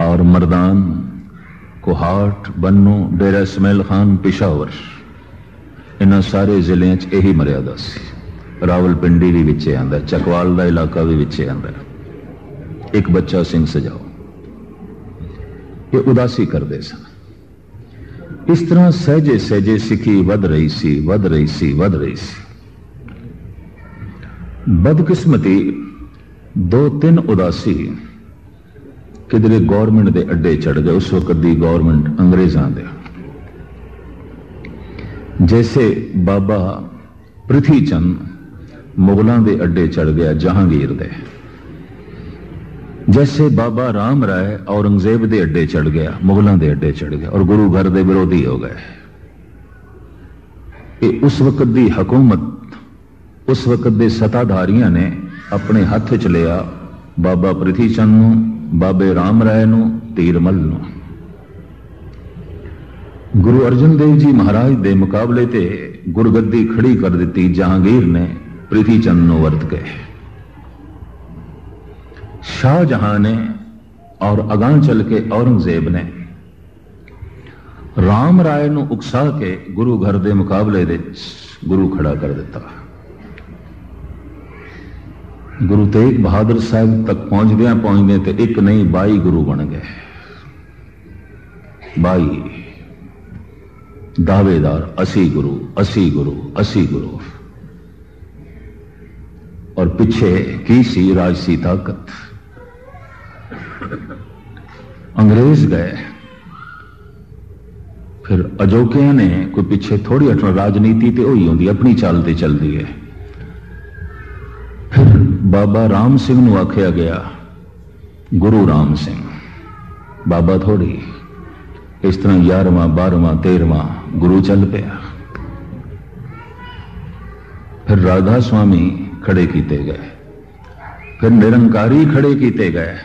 और मर्दान कोहाट बन्नू डेरा इसमैल खान पिशावर ਇਹਨਾਂ ਸਾਰੇ ਜ਼ਿਲ੍ਹਿਆਂ 'ਚ ਇਹੀ ਮਰਿਆਦਾ ਸੀ। ਰਾਵਲਪਿੰਡੀ ਵੀ ਵਿੱਚੇ ਆਂਦਾ, ਚਕਵਾਲ ਦਾ ਇਲਾਕਾ ਵੀ ਵਿੱਚੇ ਆਂਦਾ। ਇੱਕ ਬੱਚਾ ਸਿੰਘ ਸਜਾਓ। ਇਹ ਉਦਾਸੀ ਕਰਦੇ ਸਨ। ਇਸ ਤਰ੍ਹਾਂ ਸਹਜੇ ਸਹਜੇ ਸਿੱਖੀ ਵੱਧ ਰਹੀ ਸੀ, ਵੱਧ ਰਹੀ ਸੀ, ਵੱਧ ਰਹੀ ਸੀ। ਬਦਕਿਸਮਤੀ ਦੋ ਤਿੰਨ ਉਦਾਸੀ ਕਿਧਰੇ ਗਵਰਨਮੈਂਟ ਦੇ ਅੱਡੇ ਚੜ ਗਏ, ਉਸ ਵਕਤ ਦੀ ਗਵਰਨਮੈਂਟ ਅੰਗਰੇਜ਼ਾਂ ਦੇ। ਜੈਸੇ ਬਾਬਾ ਪ੍ਰਿਥੀ ਚੰਦ ਮੁਗਲਾਂ ਦੇ ਅੱਡੇ ਚੜ ਗਿਆ ਜਹਾਂਗੀਰ ਦੇ ਜੈਸੇ ਬਾਬਾ ਰਾਮ ਰਾਏ ਔਰੰਗਜ਼ੇਬ ਦੇ ਅੱਡੇ ਚੜ ਗਿਆ ਮੁਗਲਾਂ ਦੇ ਅੱਡੇ ਚੜ ਗਿਆ ਔਰ ਗੁਰੂ ਘਰ ਦੇ ਵਿਰੋਧੀ ਹੋ ਗਏ ਇਹ ਉਸ ਵਕਤ ਦੀ ਹਕੂਮਤ ਉਸ ਵਕਤ ਦੇ ਸਤਾਧਾਰੀਆਂ ਨੇ ਆਪਣੇ ਹੱਥ 'ਚ ਲਿਆ ਬਾਬਾ ਪ੍ਰਿਥੀ ਚੰਦ ਨੂੰ ਬਾਬੇ ਰਾਮ ਰਾਏ ਨੂੰ ਤੀਰਮਲ ਨੂੰ ਗੁਰੂ ਅਰਜਨ ਦੇਵ ਜੀ ਮਹਾਰਾਜ ਦੇ ਮੁਕਾਬਲੇ ਤੇ ਗੁਰਗੱਦੀ ਖੜੀ ਕਰ ਦਿੱਤੀ, ਜਹਾਂਗੀਰ ਨੇ ਪ੍ਰਿਥੀ ਚੰਦ ਨੂੰ ਵਰਤ ਕੇ। ਸ਼ਾਹਜਹਾਨ ਨੇ ਔਰ ਅਗਾਂ ਚਲ ਕੇ ਔਰੰਗਜ਼ੇਬ ਨੇ ਰਾਮ ਰਾਏ ਨੂੰ ਉਕਸਾ ਕੇ ਗੁਰੂ ਘਰ ਦੇ ਮੁਕਾਬਲੇ ਦੇ ਗੁਰੂ ਖੜਾ ਕਰ ਦਿੱਤਾ। ਗੁਰੂ ਤੇਗ ਬਹਾਦਰ ਸਾਹਿਬ ਤੱਕ ਪਹੁੰਚਦਿਆਂ ਪਹੁੰਚਦੇ ਤੇ ਇੱਕ ਨਹੀਂ 22 ਗੁਰੂ ਬਣ ਗਏ। 22 ਦਾਅਵੇਦਾਰ ਅਸੀਂ ਗੁਰੂ ਅਸੀਂ ਗੁਰੂ ਅਸੀਂ ਗੁਰੂ ਔਰ ਪਿੱਛੇ ਕੀ ਸੀ ਰਾਜਸੀ ਤਾਕਤ ਅੰਗਰੇਜ਼ ਗਏ ਫਿਰ ਅਜੋਕਿਆਂ ਨੇ ਕੋਈ ਪਿੱਛੇ ਥੋੜੀ ਹਟਣ ਰਾਜਨੀਤੀ ਤੇ ਹੋਈ ਹੁੰਦੀ ਆਪਣੀ ਚਾਲ ਤੇ ਚੱਲਦੀ ਹੈ ਫਿਰ ਬਾਬਾ ਰਾਮ ਸਿੰਘ ਨੂੰ ਆਖਿਆ ਗਿਆ ਗੁਰੂ ਰਾਮ ਸਿੰਘ ਬਾਬਾ ਥੋੜੀ ਇਸ ਤਰ੍ਹਾਂ 11ਵਾਂ 12ਵਾਂ 13ਵਾਂ ਗੁਰੂ ਚੱਲ ਪਿਆ। ਫਿਰ ਰਾਧਾ ਸੁਆਮੀ ਖੜੇ ਕੀਤੇ ਗਏ। ਫਿਰ ਨਿਰੰਕਾਰੀ ਖੜੇ ਕੀਤੇ ਗਏ।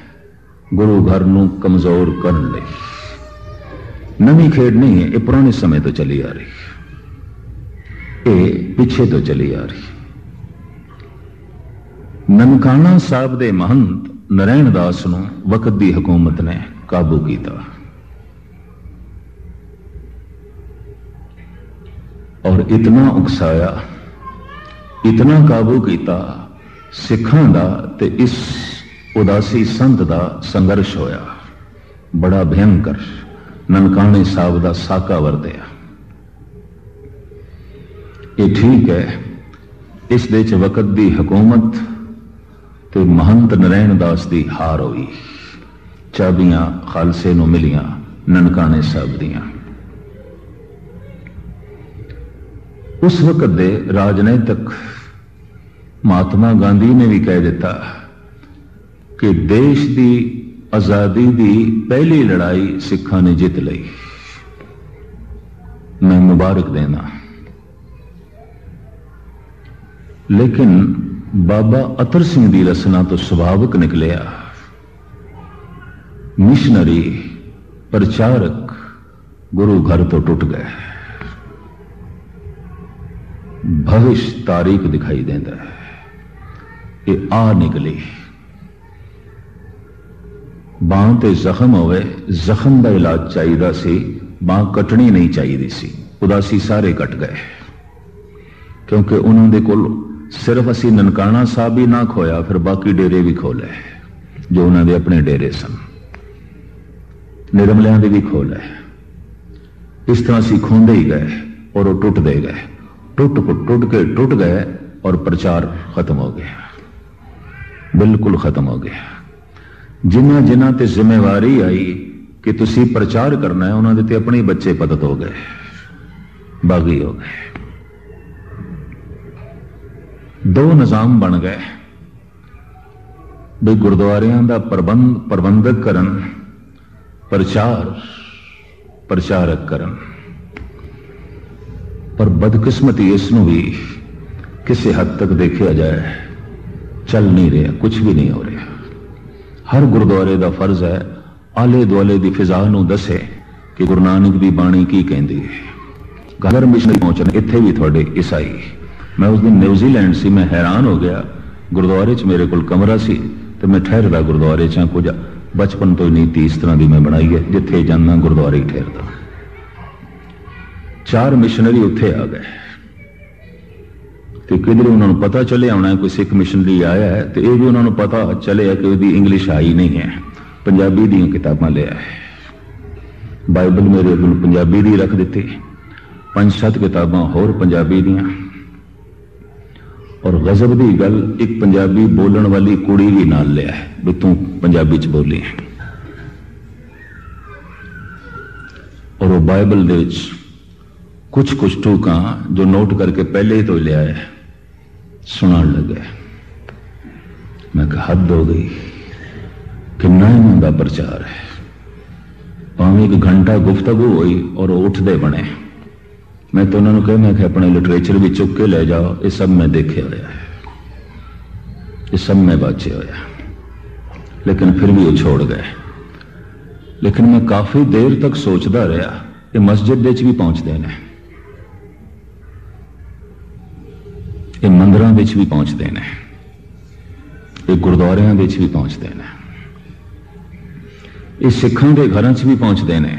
ਗੁਰੂ ਘਰ ਨੂੰ ਕਮਜ਼ੋਰ ਕਰਨ ਲਈ। ਨਵੀਂ ਖੇਡ ਨਹੀਂ ਹੈ, ਇਹ ਪੁਰਾਣੇ ਸਮੇਂ ਤੋਂ ਚੱਲੀ ਆ ਰਹੀ। ਇਹ ਪਿੱਛੇ ਤੋਂ ਚੱਲੀ ਆ ਰਹੀ। ਨਨਕਾਣਾ ਸਾਹਿਬ ਦੇ ਮਹੰਤ ਨਰੈਣ ਦਾਸ ਨੂੰ ਵਕਤ ਦੀ ਹਕੂਮਤ ਨੇ ਕਾਬੂ ਕੀਤਾ। ਔਰ ਇਤਨਾ ਉਕਸਾਇਆ, ਇਤਨਾ ਕਾਬੂ ਕੀਤਾ, ਸਿੱਖਾਂ ਦਾ ਤੇ ਇਸ ਉਦਾਸੀ ਸੰਤ ਦਾ ਸੰਘਰਸ਼ ਹੋਇਆ। ਬੜਾ ਭਿਆਨਕ ਨਨਕਾਣੇ ਸਾਹਿਬ ਦਾ ਸਾਕਾ ਵਰਤਿਆ। ਇਹ ਠੀਕ ਹੈ, ਇਸ ਦੇ ਚ ਵਕਤ ਦੀ ਹਕੂਮਤ ਤੇ ਮਹੰਤ ਨਰੈਣ ਦਾਸ ਦੀ ਹਾਰ ਹੋਈ। ਚਾਬੀਆਂ ਖਾਲਸੇ ਨੂੰ ਮਿਲੀਆਂ ਨਨਕਾਣੇ ਸਾਹਿਬ ਦੀਆਂ। ਉਸ ਵਕਤ ਦੇ ਰਾਜਨੀਤਿਕ ਮਹਾਤਮਾ ਗਾਂਧੀ ਨੇ ਵੀ ਕਹਿ ਦਿੱਤਾ ਕਿ ਦੇਸ਼ ਦੀ ਆਜ਼ਾਦੀ ਦੀ ਪਹਿਲੀ ਲੜਾਈ ਸਿੱਖਾਂ ਨੇ ਜਿੱਤ ਲਈ ਮੈਂ ਮੁਬਾਰਕ ਦੇਣਾ ਲੇਕਿਨ ਬਾਬਾ ਅਤਰ ਸਿੰਘ ਦੀ ਰਸਨਾ ਤੋਂ ਸੁਭਾਵਿਕ ਨਿਕਲਿਆ ਮਿਸ਼ਨਰੀ ਪ੍ਰਚਾਰਕ ਗੁਰੂ ਘਰ ਤੋਂ ਟੁੱਟ ਗਏ ਭਵਿਸ਼ ਤਾਰੀਖ ਦਿਖਾਈ ਦਿੰਦਾ ਹੈ ਇਹ ਆ ਨਿਕਲੀ ਬਾਹ ਤੇ ਜ਼ਖਮ ਹੋਵੇ ਜ਼ਖਮ ਦਾ ਇਲਾਜ ਚਾਹੀਦਾ ਸੀ ਬਾਹ ਕੱਟਣੀ ਨਹੀਂ ਚਾਹੀਦੀ ਸੀ ਉਦਾਸੀ ਸਾਰੇ ਕੱਟ ਗਏ ਕਿਉਂਕਿ ਉਹਨਾਂ ਦੇ ਕੋਲ ਸਿਰਫ ਅਸੀਂ ਨਨਕਾਣਾ ਸਾਹਿਬ ਹੀ ਨਾ ਖੋਇਆ ਫਿਰ ਬਾਕੀ ਡੇਰੇ ਵੀ ਖੋਲੇ ਜੋ ਉਹਨਾਂ ਦੇ ਆਪਣੇ ਡੇਰੇ ਸਨ ਨਿਰਮਲਿਆਂ ਦੇ ਵੀ ਖੋਲੇ ਇਸ ਤਰ੍ਹਾਂ ਅਸੀਂ ਖੋਂਦੇ ਹੀ ਗਏ ਔਰ ਉਹ ਟੁੱਟਦੇ ਗਏ ਟੁੱਟ ਟੁੱਟ ਕੇ ਟੁੱਟ ਗਏ ਔਰ ਪ੍ਰਚਾਰ ਖਤਮ ਹੋ ਗਿਆ ਬਿਲਕੁਲ ਖਤਮ ਹੋ ਗਿਆ ਜਿਨ੍ਹਾਂ ਜਿਨ੍ਹਾਂ ਤੇ ਜ਼ਿੰਮੇਵਾਰੀ ਆਈ ਕਿ ਤੁਸੀਂ ਪ੍ਰਚਾਰ ਕਰਨਾ ਹੈ ਉਹਨਾਂ ਦੇ ਤੇ ਆਪਣੇ ਬੱਚੇ ਪਤਤ ਹੋ ਗਏ ਬਾਗੀ ਹੋ ਗਏ ਦੋ ਨਿਜ਼ਾਮ ਬਣ ਗਏ ਵੀ ਗੁਰਦੁਆਰਿਆਂ ਦਾ ਪ੍ਰਬੰਧ ਪ੍ਰਬੰਧਕ ਕਰਨ ਪ੍ਰਚਾਰ ਪ੍ਰਚਾਰਕ ਕਰਨ ਪਰ ਬਦਕਿਸਮਤੀ ਇਸ ਨੂੰ ਵੀ ਕਿਸੇ ਹੱਦ ਤੱਕ ਦੇਖਿਆ ਜਾਏ, ਚੱਲ ਨਹੀਂ ਰਿਹਾ ਕੁਝ ਵੀ ਨਹੀਂ ਹੋ ਰਿਹਾ। ਹਰ ਗੁਰਦੁਆਰੇ ਦਾ ਫਰਜ਼ ਹੈ, ਆਲੇ ਦੁਆਲੇ ਦੀ ਫਿਜ਼ਾ ਨੂੰ ਦੱਸੇ ਕਿ ਗੁਰੂ ਨਾਨਕ ਦੀ ਬਾਣੀ ਕੀ ਕਹਿੰਦੀ ਹੈ। ਗਦਰ ਮਿਸ਼ਨਰੀ ਪਹੁੰਚਣ, ਇੱਥੇ ਵੀ ਤੁਹਾਡੇ ਈਸਾਈ। ਮੈਂ ਉਸ ਦਿਨ ਨਿਊਜ਼ੀਲੈਂਡ ਸੀ, ਮੈਂ ਹੈਰਾਨ ਹੋ ਗਿਆ। ਗੁਰਦੁਆਰੇ 'ਚ ਮੇਰੇ ਕੋਲ ਕਮਰਾ ਸੀ ਤੇ ਮੈਂ ਠਹਿਰਦਾ ਗੁਰਦੁਆਰੇ 'ਚ ਕੁਝ ਬਚਪਨ ਤੋਂ ਹੀ ਨੀਤੀ ਇਸ ਤਰ੍ਹਾਂ ਦੀ ਮੈਂ ਬਣਾਈ ਹੈ, ਜਿੱਥੇ ਜਾਂਦਾ ਗੁਰਦੁਆਰੇ ਹੀ ਠਹਿਰਦਾ। ਚਾਰ ਮਿਸ਼ਨਰੀ ਉੱਥੇ ਆ ਗਏ। ਤੇ ਕਿਧਰੇ ਉਹਨਾਂ ਨੂੰ ਪਤਾ ਚੱਲਿਆ, ਹੋਣਾ ਕੋਈ ਸਿੱਖ ਮਿਸ਼ਨਰੀ ਆਇਆ ਹੈ, ਤੇ ਇਹ ਵੀ ਉਹਨਾਂ ਨੂੰ ਪਤਾ ਚੱਲਿਆ ਕਿ ਉਹਦੀ ਇੰਗਲਿਸ਼ ਆਈ ਨਹੀਂ ਹੈ। ਪੰਜਾਬੀ ਦੀਆਂ ਕਿਤਾਬਾਂ ਲਿਆ ਹੈ ਬਾਈਬਲ ਮੇਰੇ ਕੋਲ ਪੰਜਾਬੀ ਦੀ ਰੱਖ ਦਿੱਤੀ। ਪੰਜ ਸੱਤ ਕਿਤਾਬਾਂ ਹੋਰ ਪੰਜਾਬੀ ਦੀਆਂ। ਔਰ ਗਜ਼ਬ ਦੀ ਗੱਲ, ਇੱਕ ਪੰਜਾਬੀ ਬੋਲਣ ਵਾਲੀ ਕੁੜੀ ਵੀ ਨਾਲ ਲਿਆ ਹੈ, ਵੀ ਤੂੰ ਪੰਜਾਬੀ ਚ ਬੋਲੀ ਔਰ ਉਹ ਬਾਈਬਲ ਦੇ ਵਿੱਚ ਕੁਝ ਕੁਝ ਟੂਕਾਂ ਜੋ ਨੋਟ ਕਰਕੇ ਪਹਿਲੇ ਹੀ ਤੋਂ ਲਿਆ ਹੈ, ਸੁਣਾਉਣ ਲੱਗਾ ਮੈਂ ਕਿਹਾ, ਹੱਦ ਹੋ ਗਈ। ਕਿੰਨਾ ਇਹਨਾਂ ਦਾ ਪ੍ਰਚਾਰ ਹੈ। ਭਾਵੇਂ ਇੱਕ ਘੰਟਾ ਗੁਫ਼ਤਗੂ ਹੋਈ ਔਰ ਉਹ ਉੱਠਦੇ ਬਣੇ। ਮੈਂ ਤਾਂ ਉਹਨਾਂ ਨੂੰ ਕਿਹਾ, ਮੈਂ ਕਿ ਆਪਣੇ ਲਿਟਰੇਚਰ ਵੀ ਚੁੱਕ ਕੇ ਲੈ ਜਾਓ, ਇਹ ਸਭ ਮੈਂ ਦੇਖਿਆ ਹੋਇਆ ਹੈ। ਇਹ ਸਭ ਮੈਂ ਬਾਚੇ ਹੋਇਆ ਲੇਕਿਨ ਫਿਰ ਵੀ ਉਹ ਛੋੜ ਗਏ। ਲੇਕਿਨ ਮੈਂ ਕਾਫੀ ਦੇਰ ਤੱਕ ਸੋਚਦਾ ਰਿਹਾ ਕਿ ਮਸਜਿਦ ਦੇ ਵਿੱਚ ਵੀ ਪਹੁੰਚਦੇ ਨੇ। ਇਹ ਮੰਦਰਾਂ ਵਿੱਚ ਵੀ ਪਹੁੰਚਦੇ ਨੇ ਇਹ ਗੁਰਦੁਆਰਿਆਂ ਵਿੱਚ ਵੀ ਪਹੁੰਚਦੇ ਨੇ। ਇਹ ਸਿੱਖਾਂ ਦੇ ਘਰਾਂ 'ਚ ਵੀ ਪਹੁੰਚਦੇ ਨੇ,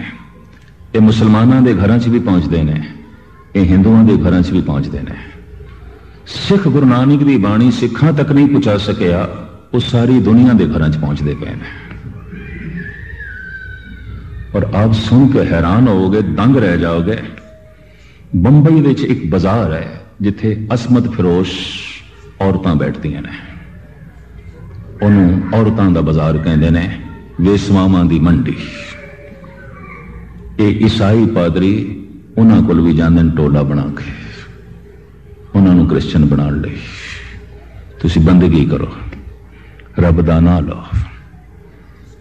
ਇਹ ਮੁਸਲਮਾਨਾਂ ਦੇ ਘਰਾਂ 'ਚ ਵੀ ਪਹੁੰਚਦੇ ਨੇ, ਇਹ ਹਿੰਦੂਆਂ ਦੇ ਘਰਾਂ 'ਚ ਵੀ ਪਹੁੰਚਦੇ ਨੇ। ਸਿੱਖ ਗੁਰੂ ਨਾਨਕ ਦੀ ਬਾਣੀ ਸਿੱਖਾਂ ਤੱਕ ਨਹੀਂ ਪਹੁੰਚਾ ਸਕਿਆ, ਉਹ ਸਾਰੀ ਦੁਨੀਆ ਦੇ ਘਰਾਂ 'ਚ ਪਹੁੰਚਦੇ ਪਏ ਨੇ। ਔਰ ਆਪ ਸੁਣ ਕੇ ਹੈਰਾਨ ਹੋਵੋਗੇ, ਦੰਗ ਰਹਿ ਜਾਓਗੇ। ਬੰਬਈ ਵਿੱਚ ਇੱਕ ਬਾਜ਼ਾਰ ਹੈ ਜਿੱਥੇ ਅਸਮਤ ਫਿਰੋਸ਼ ਔਰਤਾਂ ਬੈਠਦੀਆਂ ਨੇ। ਉਹਨੂੰ ਔਰਤਾਂ ਦਾ ਬਾਜ਼ਾਰ ਕਹਿੰਦੇ ਨੇ ਵੇਸਵਾਵਾਂ ਦੀ ਮੰਡੀ। ਇਹ ਈਸਾਈ ਪਾਦਰੀ ਉਹਨਾਂ ਕੋਲ ਵੀ ਜਾਂਦੇ ਨੇ ਟੋਲਾ ਬਣਾ ਕੇ। ਉਹਨਾਂ ਨੂੰ ਕ੍ਰਿਸਚੀਅਨ ਬਣਾਉਣ ਲਈ। ਤੁਸੀਂ ਬੰਦਗੀ ਕਰੋ। ਰੱਬ ਦਾ ਨਾਮ ਲਓ।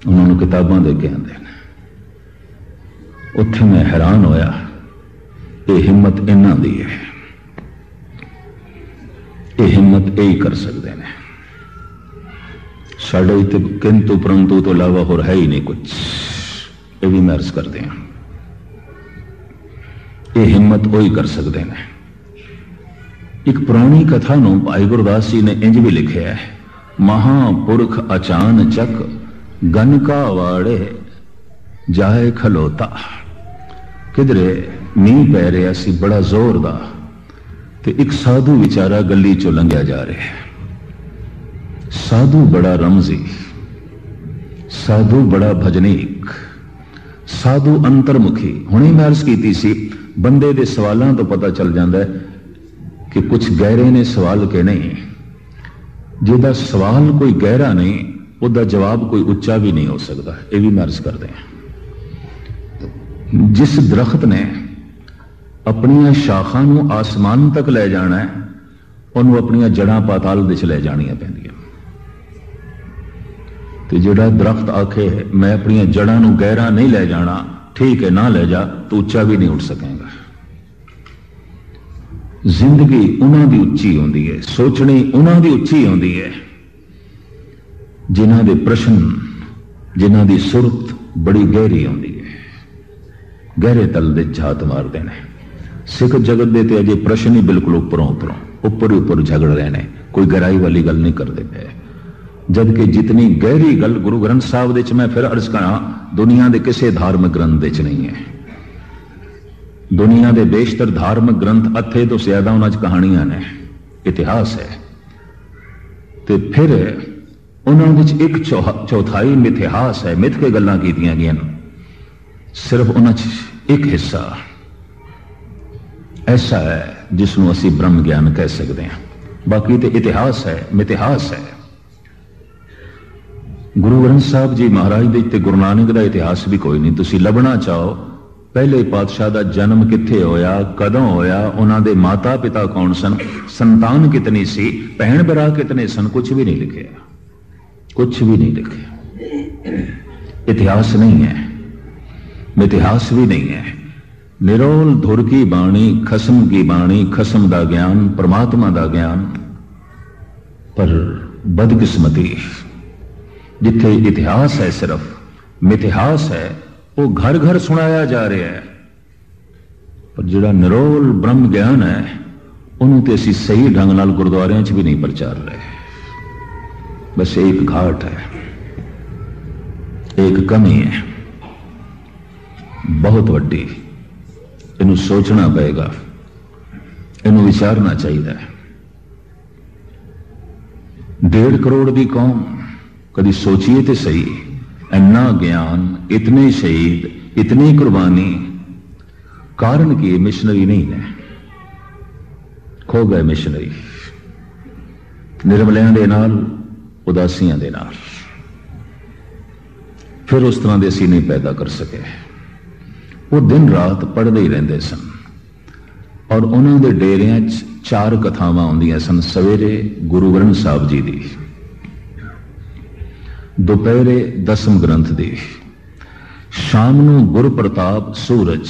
ਉਹਨਾਂ ਨੂੰ ਕਿਤਾਬਾਂ ਦੇ ਕੇ ਆਂਦੇ ਨੇ। ਉੱਥੇ ਮੈਂ ਹੈਰਾਨ ਹੋਇਆ, ਇਹ ਹਿੰਮਤ ਇਹਨਾਂ ਦੀ ਹੈ। ਇਹ ਹਿੰਮਤ ਇਹ ਹੀ ਕਰ ਸਕਦੇ ਨੇ। ਸਾਡੇ ਇੱਥੇ ਕਿੰਤੂ ਪਰੰਤੂ ਤੋਂ ਇਲਾਵਾ ਹੋਰ ਹੈ ਹੀ ਨਹੀਂ ਕੁਝ ਇਹ ਵੀ ਮਰਜ਼ ਕਰਦੇ ਹਾਂ। ਇਹ ਹਿੰਮਤ ਉਹ ਹੀ ਕਰ ਸਕਦੇ ਨੇ। ਇੱਕ ਪੁਰਾਣੀ ਕਥਾ ਨੂੰ ਭਾਈ ਗੁਰਦਾਸ ਜੀ ਨੇ ਇੰਜ ਵੀ ਲਿਖਿਆ ਹੈ, ਮਹਾਪੁਰਖ ਅਚਾਨ ਚੱਕ ਗਨਕਾ ਵਾੜੇ ਜਾਏ ਖਲੋਤਾ। ਕਿਧਰੇ ਮੀਂਹ ਪੈ ਰਿਹਾ ਸੀ, ਬੜਾ ਜ਼ੋਰ ਦਾ। ਤੇ ਇੱਕ ਸਾਧੂ ਵਿਚਾਰਾ ਗੱਲੀ ਚੋਂ ਲੰਘਿਆ ਜਾ ਰਿਹਾ ਸਾਧੂ ਬੜਾ ਰਮਜ਼ੀ, ਸਾਧੂ ਬੜਾ ਭਜਨੀਕ, ਸਾਧੂ ਅੰਤਰਮੁਖੀ। ਹੁਣੇ ਮੈਂ ਅਰਜ਼ ਕੀਤੀ ਸੀ, ਬੰਦੇ ਦੇ ਸਵਾਲਾਂ ਤੋਂ ਪਤਾ ਚੱਲ ਜਾਂਦਾ ਹੈ ਕਿ ਕੁਝ ਗਹਿਰੇ ਨੇ ਸਵਾਲ ਕਿ ਨਹੀਂ। ਜਿਹਦਾ ਸਵਾਲ ਕੋਈ ਗਹਿਰਾ ਨਹੀਂ, ਉਹਦਾ ਜਵਾਬ ਕੋਈ ਉੱਚਾ ਵੀ ਨਹੀਂ ਹੋ ਸਕਦਾ। ਇਹ ਵੀ ਮੈਂ ਅਰਜ਼ ਕਰਦੇ ਹਾਂ। ਜਿਸ ਦਰਖਤ ਨੇ ਆਪਣੀਆਂ ਸ਼ਾਖਾਂ ਨੂੰ ਆਸਮਾਨ ਤੱਕ ਲੈ ਜਾਣਾ ਹੈ, ਉਹਨੂੰ ਆਪਣੀਆਂ ਜੜਾਂ ਪਾਤਾਲ ਵਿੱਚ ਲੈ ਜਾਣੀਆਂ ਪੈਂਦੀਆਂ। ਤੇ ਜਿਹੜਾ ਦਰਖਤ ਆਖੇ, ਮੈਂ ਆਪਣੀਆਂ ਜੜਾਂ ਨੂੰ ਗਹਿਰਾ ਨਹੀਂ ਲੈ ਜਾਣਾ, ਠੀਕ ਹੈ, ਨਾ ਲੈ ਜਾ, ਤੂੰ ਉੱਚਾ ਵੀ ਨਹੀਂ ਉੱਠ ਸਕੇਗਾ। ਜ਼ਿੰਦਗੀ ਉਹਨਾਂ ਦੀ ਉੱਚੀ ਹੁੰਦੀ ਹੈ, ਸੋਚਣੀ ਉਹਨਾਂ ਦੀ ਉੱਚੀ ਹੁੰਦੀ ਹੈ। ਜਿਨ੍ਹਾਂ ਦੇ ਪ੍ਰਸ਼ਨ, ਜਿਨ੍ਹਾਂ ਦੀ ਸੁਰਤ ਬੜੀ ਗਹਿਰੀ ਹੁੰਦੀ ਹੈ, ਗਹਿਰੇ ਤਲ ਦੇ ਝਾਤ ਮਾਰਦੇ ਨੇ। ਸਿੱਖ ਜਗਤ ਦੇ ਤੇ ਅਜੇ ਪ੍ਰਸ਼ਨ ਹੀ ਬਿਲਕੁਲ ਉੱਪਰੋਂ ਉੱਪਰੋਂ ਉੱਪਰ ਹੀ ਉੱਪਰ ਝਗੜ ਰਹੇ ਨੇ ਕੋਈ ਗਹਿਰਾਈ ਵਾਲੀ ਗੱਲ ਨਹੀਂ ਕਰਦੇ ਪਏ ਜਦ ਕਿ ਜਿਤਨੀ ਗਹਿਰੀ ਗੱਲ ਗੁਰੂ ਗ੍ਰੰਥ ਸਾਹਿਬ ਦੇ ਵਿੱਚ ਮੈਂ ਫਿਰ ਅਰਜ਼ ਕਰਾਂ ਦੁਨੀਆ ਦੇ ਕਿਸੇ ਧਾਰਮਿਕ ਗ੍ਰੰਥ ਵਿੱਚ ਨਹੀਂ ਹੈ ਦੁਨੀਆ ਦੇ ਬੇਸ਼ਤਰ ਧਾਰਮਿਕ ਗ੍ਰੰਥ ਅੱਥੇ ਤੋਂ ਜ਼ਿਆਦਾ ਉਹਨਾਂ 'ਚ ਕਹਾਣੀਆਂ ਨੇ ਇਤਿਹਾਸ ਹੈ ਤੇ ਫਿਰ ਉਹਨਾਂ ਵਿੱਚ ਇੱਕ ਚੌਥਾਈ ਮਿਥਿਹਾਸ ਹੈ ਮਿਥ ਕੇ ਗੱਲਾਂ ਕੀਤੀਆਂ ਗਈਆਂ ਸਿਰਫ ਉਹਨਾਂ 'ਚ ਇੱਕ ਹਿੱਸਾ ਐਸਾ ਹੈ ਜਿਸ ਨੂੰ ਅਸੀਂ ਬ੍ਰਹਮ ਗਿਆਨ ਕਹਿ ਸਕਦੇ ਹਾਂ। ਬਾਕੀ ਤੇ ਇਤਿਹਾਸ ਹੈ ਮਿਥਿਹਾਸ ਹੈ। ਗੁਰੂ ਗ੍ਰੰਥ ਸਾਹਿਬ ਜੀ ਮਹਾਰਾਜ ਦੇ ਤੇ ਗੁਰੂ ਨਾਨਕ ਦਾ ਇਤਿਹਾਸ ਵੀ ਕੋਈ ਨਹੀਂ। ਤੁਸੀਂ ਲੱਭਣਾ ਚਾਹੋ, ਪਹਿਲੇ ਪਾਤਸ਼ਾਹ ਦਾ ਜਨਮ ਕਿੱਥੇ ਹੋਇਆ, ਕਦੋਂ ਹੋਇਆ, ਉਹਨਾਂ ਦੇ ਮਾਤਾ ਪਿਤਾ ਕੌਣ ਸਨ, ਸੰਤਾਨ ਕਿਤਨੀ ਸੀ ਭੈਣ ਭਰਾ ਕਿਤਨੇ ਸਨ ਕੁਝ ਵੀ ਨਹੀਂ ਲਿਖਿਆ। ਕੁਝ ਵੀ ਨਹੀਂ ਲਿਖਿਆ। ਇਤਿਹਾਸ ਨਹੀਂ ਹੈ। ਮਿਥਿਹਾਸ ਵੀ ਨਹੀਂ ਹੈ। ਨਿਰੋਲ ਧੁਰ ਕੀ ਬਾਣੀ, ਖਸਮ ਕੀ ਬਾਣੀ, ਖਸਮ ਦਾ ਗਿਆਨ, ਪ੍ਰਮਾਤਮਾ ਦਾ ਗਿਆਨ। ਪਰ ਬਦਕਿਸਮਤੀ, ਜਿੱਥੇ ਇਤਿਹਾਸ ਹੈ ਸਿਰਫ, ਮਿਥਿਹਾਸ ਹੈ, ਉਹ ਘਰ ਘਰ ਸੁਣਾਇਆ ਜਾ ਰਿਹਾ ਹੈ। ਪਰ ਜਿਹੜਾ ਨਿਰੋਲ ਬ੍ਰਹਮ ਗਿਆਨ ਹੈ, ਉਹਨੂੰ ਤੇ ਅਸੀਂ ਸਹੀ ਢੰਗ ਨਾਲ ਗੁਰਦੁਆਰਿਆਂ 'ਚ ਵੀ ਨਹੀਂ ਪ੍ਰਚਾਰ ਰਹੇ। ਬਸ ਇੱਕ ਘਾਟ ਹੈ, ਇੱਕ ਕਮੀ ਹੈ, ਬਹੁਤ ਵੱਡੀ। ਇਹਨੂੰ ਸੋਚਣਾ ਪਏਗਾ। ਇਹਨੂੰ ਵਿਚਾਰਨਾ ਚਾਹੀਦਾ ਹੈ। ਡੇਢ ਕਰੋੜ ਦੀ ਕੌਮ ਕਦੀ ਸੋਚੀਏ ਤੇ ਸਹੀ, ਇੰਨਾ ਗਿਆਨ, ਇਤਨੇ ਸ਼ਹੀਦ, ਇਤਨੀ ਕੁਰਬਾਨੀ। ਕਾਰਨ ਕੀ ਮਿਸ਼ਨਰੀ ਨਹੀਂ ਹੈ। ਖੋ ਗਏ ਮਿਸ਼ਨਰੀ। ਨਿਰਮਲਿਆਂ ਦੇ ਨਾਲ, ਉਦਾਸੀਆਂ ਦੇ ਨਾਲ। ਫਿਰ ਉਸ ਤਰ੍ਹਾਂ ਦੇ ਅਸੀਂ ਨਹੀਂ ਪੈਦਾ ਕਰ ਸਕੇ। ਉਹ ਦਿਨ ਰਾਤ ਪੜ੍ਹਦੇ ਹੀ ਰਹਿੰਦੇ ਸਨ। ਔਰ ਉਹਨਾਂ ਦੇ ਡੇਰਿਆਂ 'ਚ ਚਾਰ ਕਥਾਵਾਂ ਆਉਂਦੀਆਂ ਸਨ ਸਵੇਰੇ ਗੁਰੂ ਗ੍ਰੰਥ ਸਾਹਿਬ ਜੀ ਦੀ, ਦੁਪਹਿਰੇ ਦਸਮ ਗ੍ਰੰਥ ਦੀ, ਸ਼ਾਮ ਨੂੰ ਗੁਰ ਪ੍ਰਤਾਪ ਸੂਰਜ,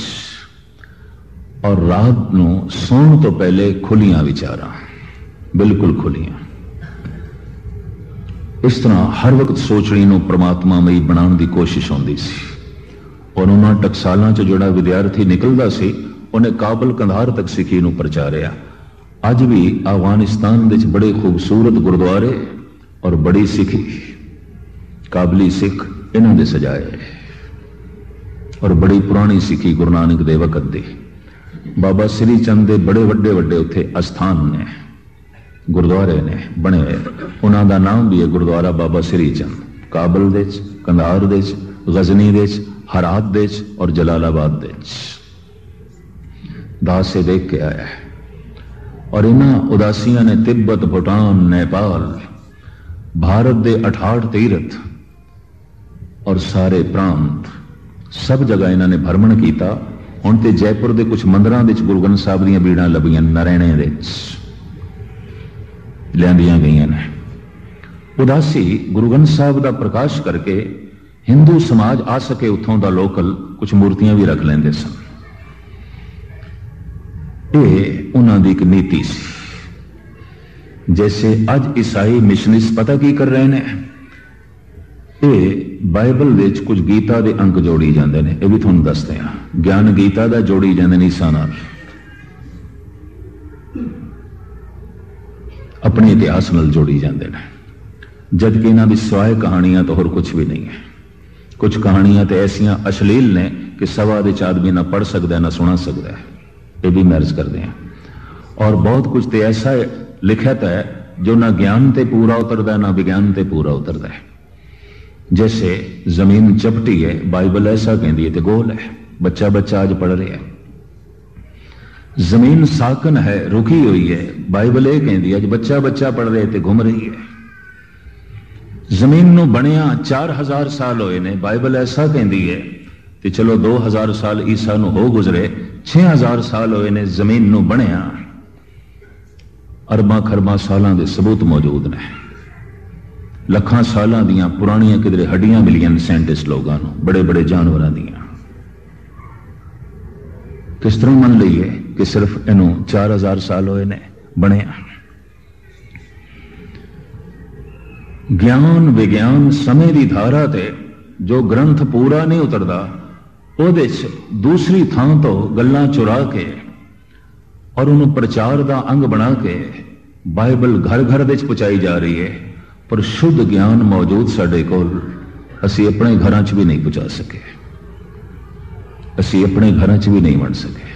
ਔਰ ਰਾਤ ਨੂੰ ਸੌਣ ਤੋਂ ਪਹਿਲੇ ਖੁੱਲੀਆਂ ਵਿਚਾਰਾਂ, ਬਿਲਕੁਲ ਖੁੱਲੀਆਂ। ਇਸ ਤਰ੍ਹਾਂ ਹਰ ਵਕਤ ਸੋਚਣੀ ਨੂੰ ਪ੍ਰਮਾਤਮਾ ਮਈ ਬਣਾਉਣ ਦੀ ਕੋਸ਼ਿਸ਼ ਹੁੰਦੀ ਸੀ। ਔਰ ਉਹਨਾਂ ਟਕਸਾਲਾਂ 'ਚ ਜਿਹੜਾ ਵਿਦਿਆਰਥੀ ਨਿਕਲਦਾ ਸੀ, ਉਹਨੇ ਕਾਬਲ ਕੰਧਾਰ ਤੱਕ ਸਿੱਖੀ ਨੂੰ ਪ੍ਰਚਾਰਿਆ ਅੱਜ ਵੀ ਅਫਗਾਨਿਸਤਾਨ ਵਿੱਚ ਬੜੇ ਖੂਬਸੂਰਤ ਗੁਰਦੁਆਰੇ ਔਰ ਬੜੀ ਸਿੱਖੀ, ਕਾਬਲੀ ਸਿੱਖ ਇਹਨਾਂ ਦੇ ਸਜਾਏ ਔਰ ਬੜੀ ਪੁਰਾਣੀ ਸਿੱਖੀ ਗੁਰੂ ਨਾਨਕ ਦੇ ਵਕਤ ਦੀ। ਬਾਬਾ ਸ੍ਰੀ ਚੰਦ ਦੇ ਬੜੇ ਵੱਡੇ ਵੱਡੇ ਉੱਥੇ ਅਸਥਾਨ ਨੇ, ਗੁਰਦੁਆਰੇ ਨੇ ਬਣੇ ਹੋਏ। ਉਹਨਾਂ ਦਾ ਨਾਮ ਵੀ ਹੈ ਗੁਰਦੁਆਰਾ ਬਾਬਾ ਸ੍ਰੀ ਚੰਦ। ਕਾਬਲ ਦੇ ਚ ਕੰਧਾਰ ਦੇ ਚ ਗਜ਼ਨੀ ਦੇ ਚ ਹਰਾਤ ਦੇ ਚ ਔਰ ਜਲਾਲਾਬਾਦ ਦੇ ਚ ਦਾਸ ਸੇ ਦੇਖ ਕੇ ਆਇਆ ਇਹਨਾਂ ਉਦਾਸੀਆਂ ਨੇ ਤਿੱਬਤ, ਭੂਟਾਨ, ਨੇਪਾਲ, ਭਾਰਤ ਦੇ 68 ਤੀਰਥ ਔਰ ਸਾਰੇ ਪ੍ਰਾਂਤ ਸਭ ਜਗ੍ਹਾ ਇਹਨਾਂ ਨੇ ਭਰਮਣ ਕੀਤਾ। ਹੁਣ ਤੇ ਜੈਪੁਰ ਦੇ ਕੁਝ ਮੰਦਰਾਂ ਦੇ ਵਿੱਚ ਗੁਰੂ ਗ੍ਰੰਥ ਸਾਹਿਬ ਦੀਆਂ ਬੀੜਾਂ ਲੱਭੀਆਂ, ਨਰੈਣੇ ਦੇ ਵਿੱਚ ਲਿਆਂਦੀਆਂ ਗਈਆਂ ਨੇ। ਉਦਾਸੀ ਗੁਰੂ ਗ੍ਰੰਥ ਸਾਹਿਬ ਦਾ ਪ੍ਰਕਾਸ਼ ਕਰਕੇ ਹਿੰਦੂ ਸਮਾਜ ਆ ਸਕੇ ਉੱਥੋਂ ਦਾ ਲੋਕਲ ਕੁਝ ਮੂਰਤੀਆਂ ਵੀ ਰੱਖ ਲੈਂਦੇ ਸਨ। ਇਹ ਉਹਨਾਂ ਦੀ ਇੱਕ ਨੀਤੀ ਸੀ। ਜੈਸੇ ਅੱਜ ਈਸਾਈ ਮਿਸ਼ਨਰੀਸ ਪਤਾ ਕੀ ਕਰ ਰਹੇ ਨੇ? ਇਹ ਬਾਈਬਲ ਵਿੱਚ ਕੁਝ ਗੀਤਾ ਦੇ ਅੰਕ ਜੋੜੀ ਜਾਂਦੇ ਨੇ। ਇਹ ਵੀ ਤੁਹਾਨੂੰ ਦੱਸਦੇ ਆ ਗਿਆਨ ਗੀਤਾ ਦਾ ਜੋੜੀ ਜਾਂਦੇ ਨੇ ਈਸਾ ਨਾਲ। ਆਪਣੇ ਇਤਿਹਾਸ ਨਾਲ ਜੋੜੀ ਜਾਂਦੇ ਨੇ। ਜਦ ਕਿ ਇਹਨਾਂ ਦੀ ਸਵਾਏ ਕਹਾਣੀਆਂ ਤਾਂ ਹੋਰ ਕੁਝ ਵੀ ਨਹੀਂ ਹੈ। ਕੁਝ ਕਹਾਣੀਆਂ ਤੇ ਐਸੀਆਂ ਅਸ਼ਲੀਲ ਨੇ ਕਿ ਸਵਾ ਦੇ ਆਦਮੀ ਨਾ ਪੜ ਸਕਦਾ ਨਾ ਸੁਣਾ ਸਕਦਾ ਹੈ ਇਹ ਵੀ ਮੈਰਜ ਕਰਦੇ ਆ ਔਰ ਬਹੁਤ ਕੁਝ ਤੇ ਐਸਾ ਲਿਖਿਆ ਹੈ ਜੋ ਨਾ ਗਿਆਨ ਤੇ ਪੂਰਾ ਉਤਰਦਾ ਨਾ ਵਿਗਿਆਨ ਤੇ ਪੂਰਾ ਉਤਰਦਾ ਹੈ जैसे जमीन चपटी है बाइबल ऐसा कहती है तो गोल है बच्चा बच्चा आज पढ़ रहा है जमीन साकन है रुकी हुई है बाइबल यह कहती है बच्चा बच्चा पढ़ रहे थे घूम रही है ਜ਼ਮੀਨ ਨੂੰ ਬਣਿਆ 4000 ਸਾਲ ਹੋਏ ਨੇ। ਬਾਈਬਲ ਐਸਾ ਕਹਿੰਦੀ ਹੈ ਤੇ ਚਲੋ 2000 ਸਾਲ ਈਸਾ ਨੂੰ ਹੋ ਗੁਜ਼ਰੇ 6000 ਸਾਲ ਹੋਏ ਨੇ ਜ਼ਮੀਨ ਨੂੰ ਬਣਿਆ। ਅਰਬਾਂ ਖਰਬਾਂ ਸਾਲਾਂ ਦੇ ਸਬੂਤ ਮੌਜੂਦ ਨੇ। ਲੱਖਾਂ ਸਾਲਾਂ ਦੀਆਂ ਪੁਰਾਣੀਆਂ ਕਿਧਰੇ ਹੱਡੀਆਂ ਮਿਲੀਆਂ ਨੇ ਸਾਇੰਟਿਸਟ ਲੋਕਾਂ ਨੂੰ, ਬੜੇ ਬੜੇ ਜਾਨਵਰਾਂ ਦੀਆਂ। ਕਿਸ ਤਰ੍ਹਾਂ ਮੰਨ ਲਈਏ ਕਿ ਸਿਰਫ ਇਹਨੂੰ 4000 ਸਾਲ ਹੋਏ ਨੇ, ਬਣਿਆ। ਗਿਆਨ ਵਿਗਿਆਨ ਸਮੇਂ ਦੀ ਧਾਰਾ ਤੇ ਜੋ ਗ੍ਰੰਥ ਪੂਰਾ ਨਹੀਂ ਉਤਰਦਾ, ਉਹਦੇ 'ਚ ਦੂਸਰੀ ਥਾਂ ਤੋਂ ਗੱਲਾਂ ਚੁਰਾ ਕੇ ਔਰ ਉਹਨੂੰ ਪ੍ਰਚਾਰ ਦਾ ਅੰਗ ਬਣਾ ਕੇ ਬਾਈਬਲ ਘਰ ਘਰ ਦੇ ਵਿੱਚ ਪਹੁੰਚਾਈ ਜਾ ਰਹੀ ਹੈ ਪਰ ਸ਼ੁੱਧ ਗਿਆਨ ਮੌਜੂਦ ਸਾਡੇ ਕੋਲ, ਅਸੀਂ ਆਪਣੇ ਘਰਾਂ 'ਚ ਵੀ ਨਹੀਂ ਪਹੁੰਚਾ ਸਕੇ। ਅਸੀਂ ਆਪਣੇ ਘਰਾਂ 'ਚ ਵੀ ਨਹੀਂ ਵੰਡ ਸਕੇ।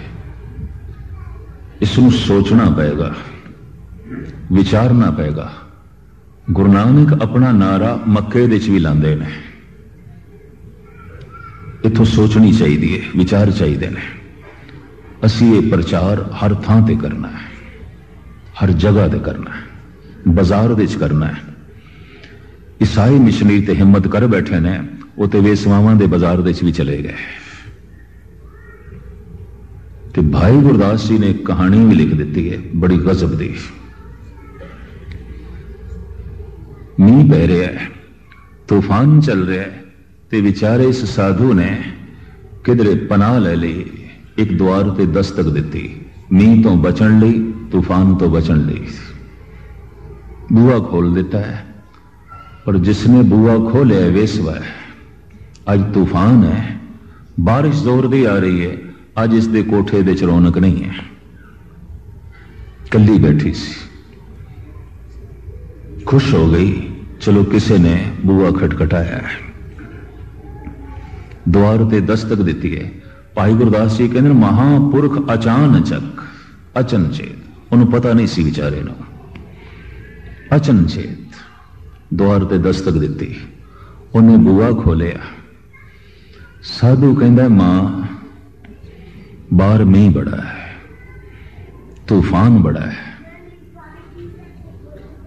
ਇਸ ਨੂੰ ਸੋਚਣਾ ਪਏਗਾ, ਵਿਚਾਰਨਾ ਪਏਗਾ। ਗੁਰੂ ਨਾਨਕ ਆਪਣਾ ਨਾਰਾ ਮੱਕੇ ਦੇ ਵਿੱਚ ਵੀ ਲਾਉਂਦੇ ਨੇ। ਇਥੋਂ ਸੋਚਣੀ ਚਾਹੀਦੀ ਹੈ ਵਿਚਾਰ ਚਾਹੀਦੇ ਨੇ। ਅਸੀਂ ਇਹ ਪ੍ਰਚਾਰ ਹਰ ਥਾਂ ਤੇ ਕਰਨਾ ਹੈ। ਹਰ ਜਗ੍ਹਾ ਤੇ ਕਰਨਾ ਹੈ। ਬਾਜ਼ਾਰ ਦੇ 'ਚ ਕਰਨਾ ਹੈ। ਈਸਾਈ ਮਿਸ਼ਨਰੀ ਤੇ ਹਿੰਮਤ ਕਰ ਬੈਠੇ ਨੇ, ਉਹ ਤੇ ਵੇਸਵਾਵਾਂ ਦੇ ਬਾਜ਼ਾਰ ਦੇ ਵਿੱਚ ਵੀ ਚਲੇ ਗਏ। ਤੇ ਭਾਈ ਗੁਰਦਾਸ ਜੀ ਨੇ ਕਹਾਣੀ ਵੀ ਲਿਖ ਦਿੱਤੀ ਹੈ ਬੜੀ ਗਜ਼ਬ ਦੀ। ਮੀਂਹ ਪੈ ਰਿਹਾ ਹੈ, ਤੂਫਾਨ ਚੱਲ ਰਿਹਾ ਹੈ ਤੇ ਵਿਚਾਰੇ ਇਸ ਸਾਧੂ ਨੇ ਕਿਧਰੇ ਪਨਾਹ ਲੈ ਲਈ, ਇੱਕ ਦੁਆਰ ਤੇ ਦਸਤਕ ਦਿੱਤੀ। ਮੀਂਹ ਤੋਂ ਬਚਣ ਲਈ, ਤੂਫਾਨ ਤੋਂ ਬਚਣ ਲਈ। ਬੂਆ ਖੋਲ ਦਿੱਤਾ ਹੈ, ਪਰ ਜਿਸਨੇ ਬੂਆ ਖੋਲਿਆ ਵੇਸਵਾ ਹੈ। ਅੱਜ ਤੂਫਾਨ ਹੈ بارش ਜ਼ੋਰ ਦੀ ਆ ਰਹੀ ਹੈ, ਅੱਜ ਇਸ ਦੇ ਕੋਠੇ ਦੇ ਚਰੋਨਕ ਨਹੀਂ ਹੈ। ਕੱਲੀ ਬੈਠੀ ਸੀ। ਖੁਸ਼ ਹੋ ਗਈ। चलो किसी ने बुआ खटखटाया है द्वार ते दस्तक दी है भाई गुरदास जी कहते महापुरख अचानचक अचनचेत उन्होंने पता नहीं सी विचारे अचनचेत ਦੁਆਰ ਤੇ ਦਸਤਕ ਦਿੱਤੀ ਉਹਨੇ ਬੂਆ ਖੋਲਿਆ ਸਾਧੂ ਕਹਿੰਦਾ ਮਾਂ ਬਾਹਰ ਮੀਂਹ ਬੜਾ ਹੈ ਤੂਫਾਨ ਬੜਾ ਹੈ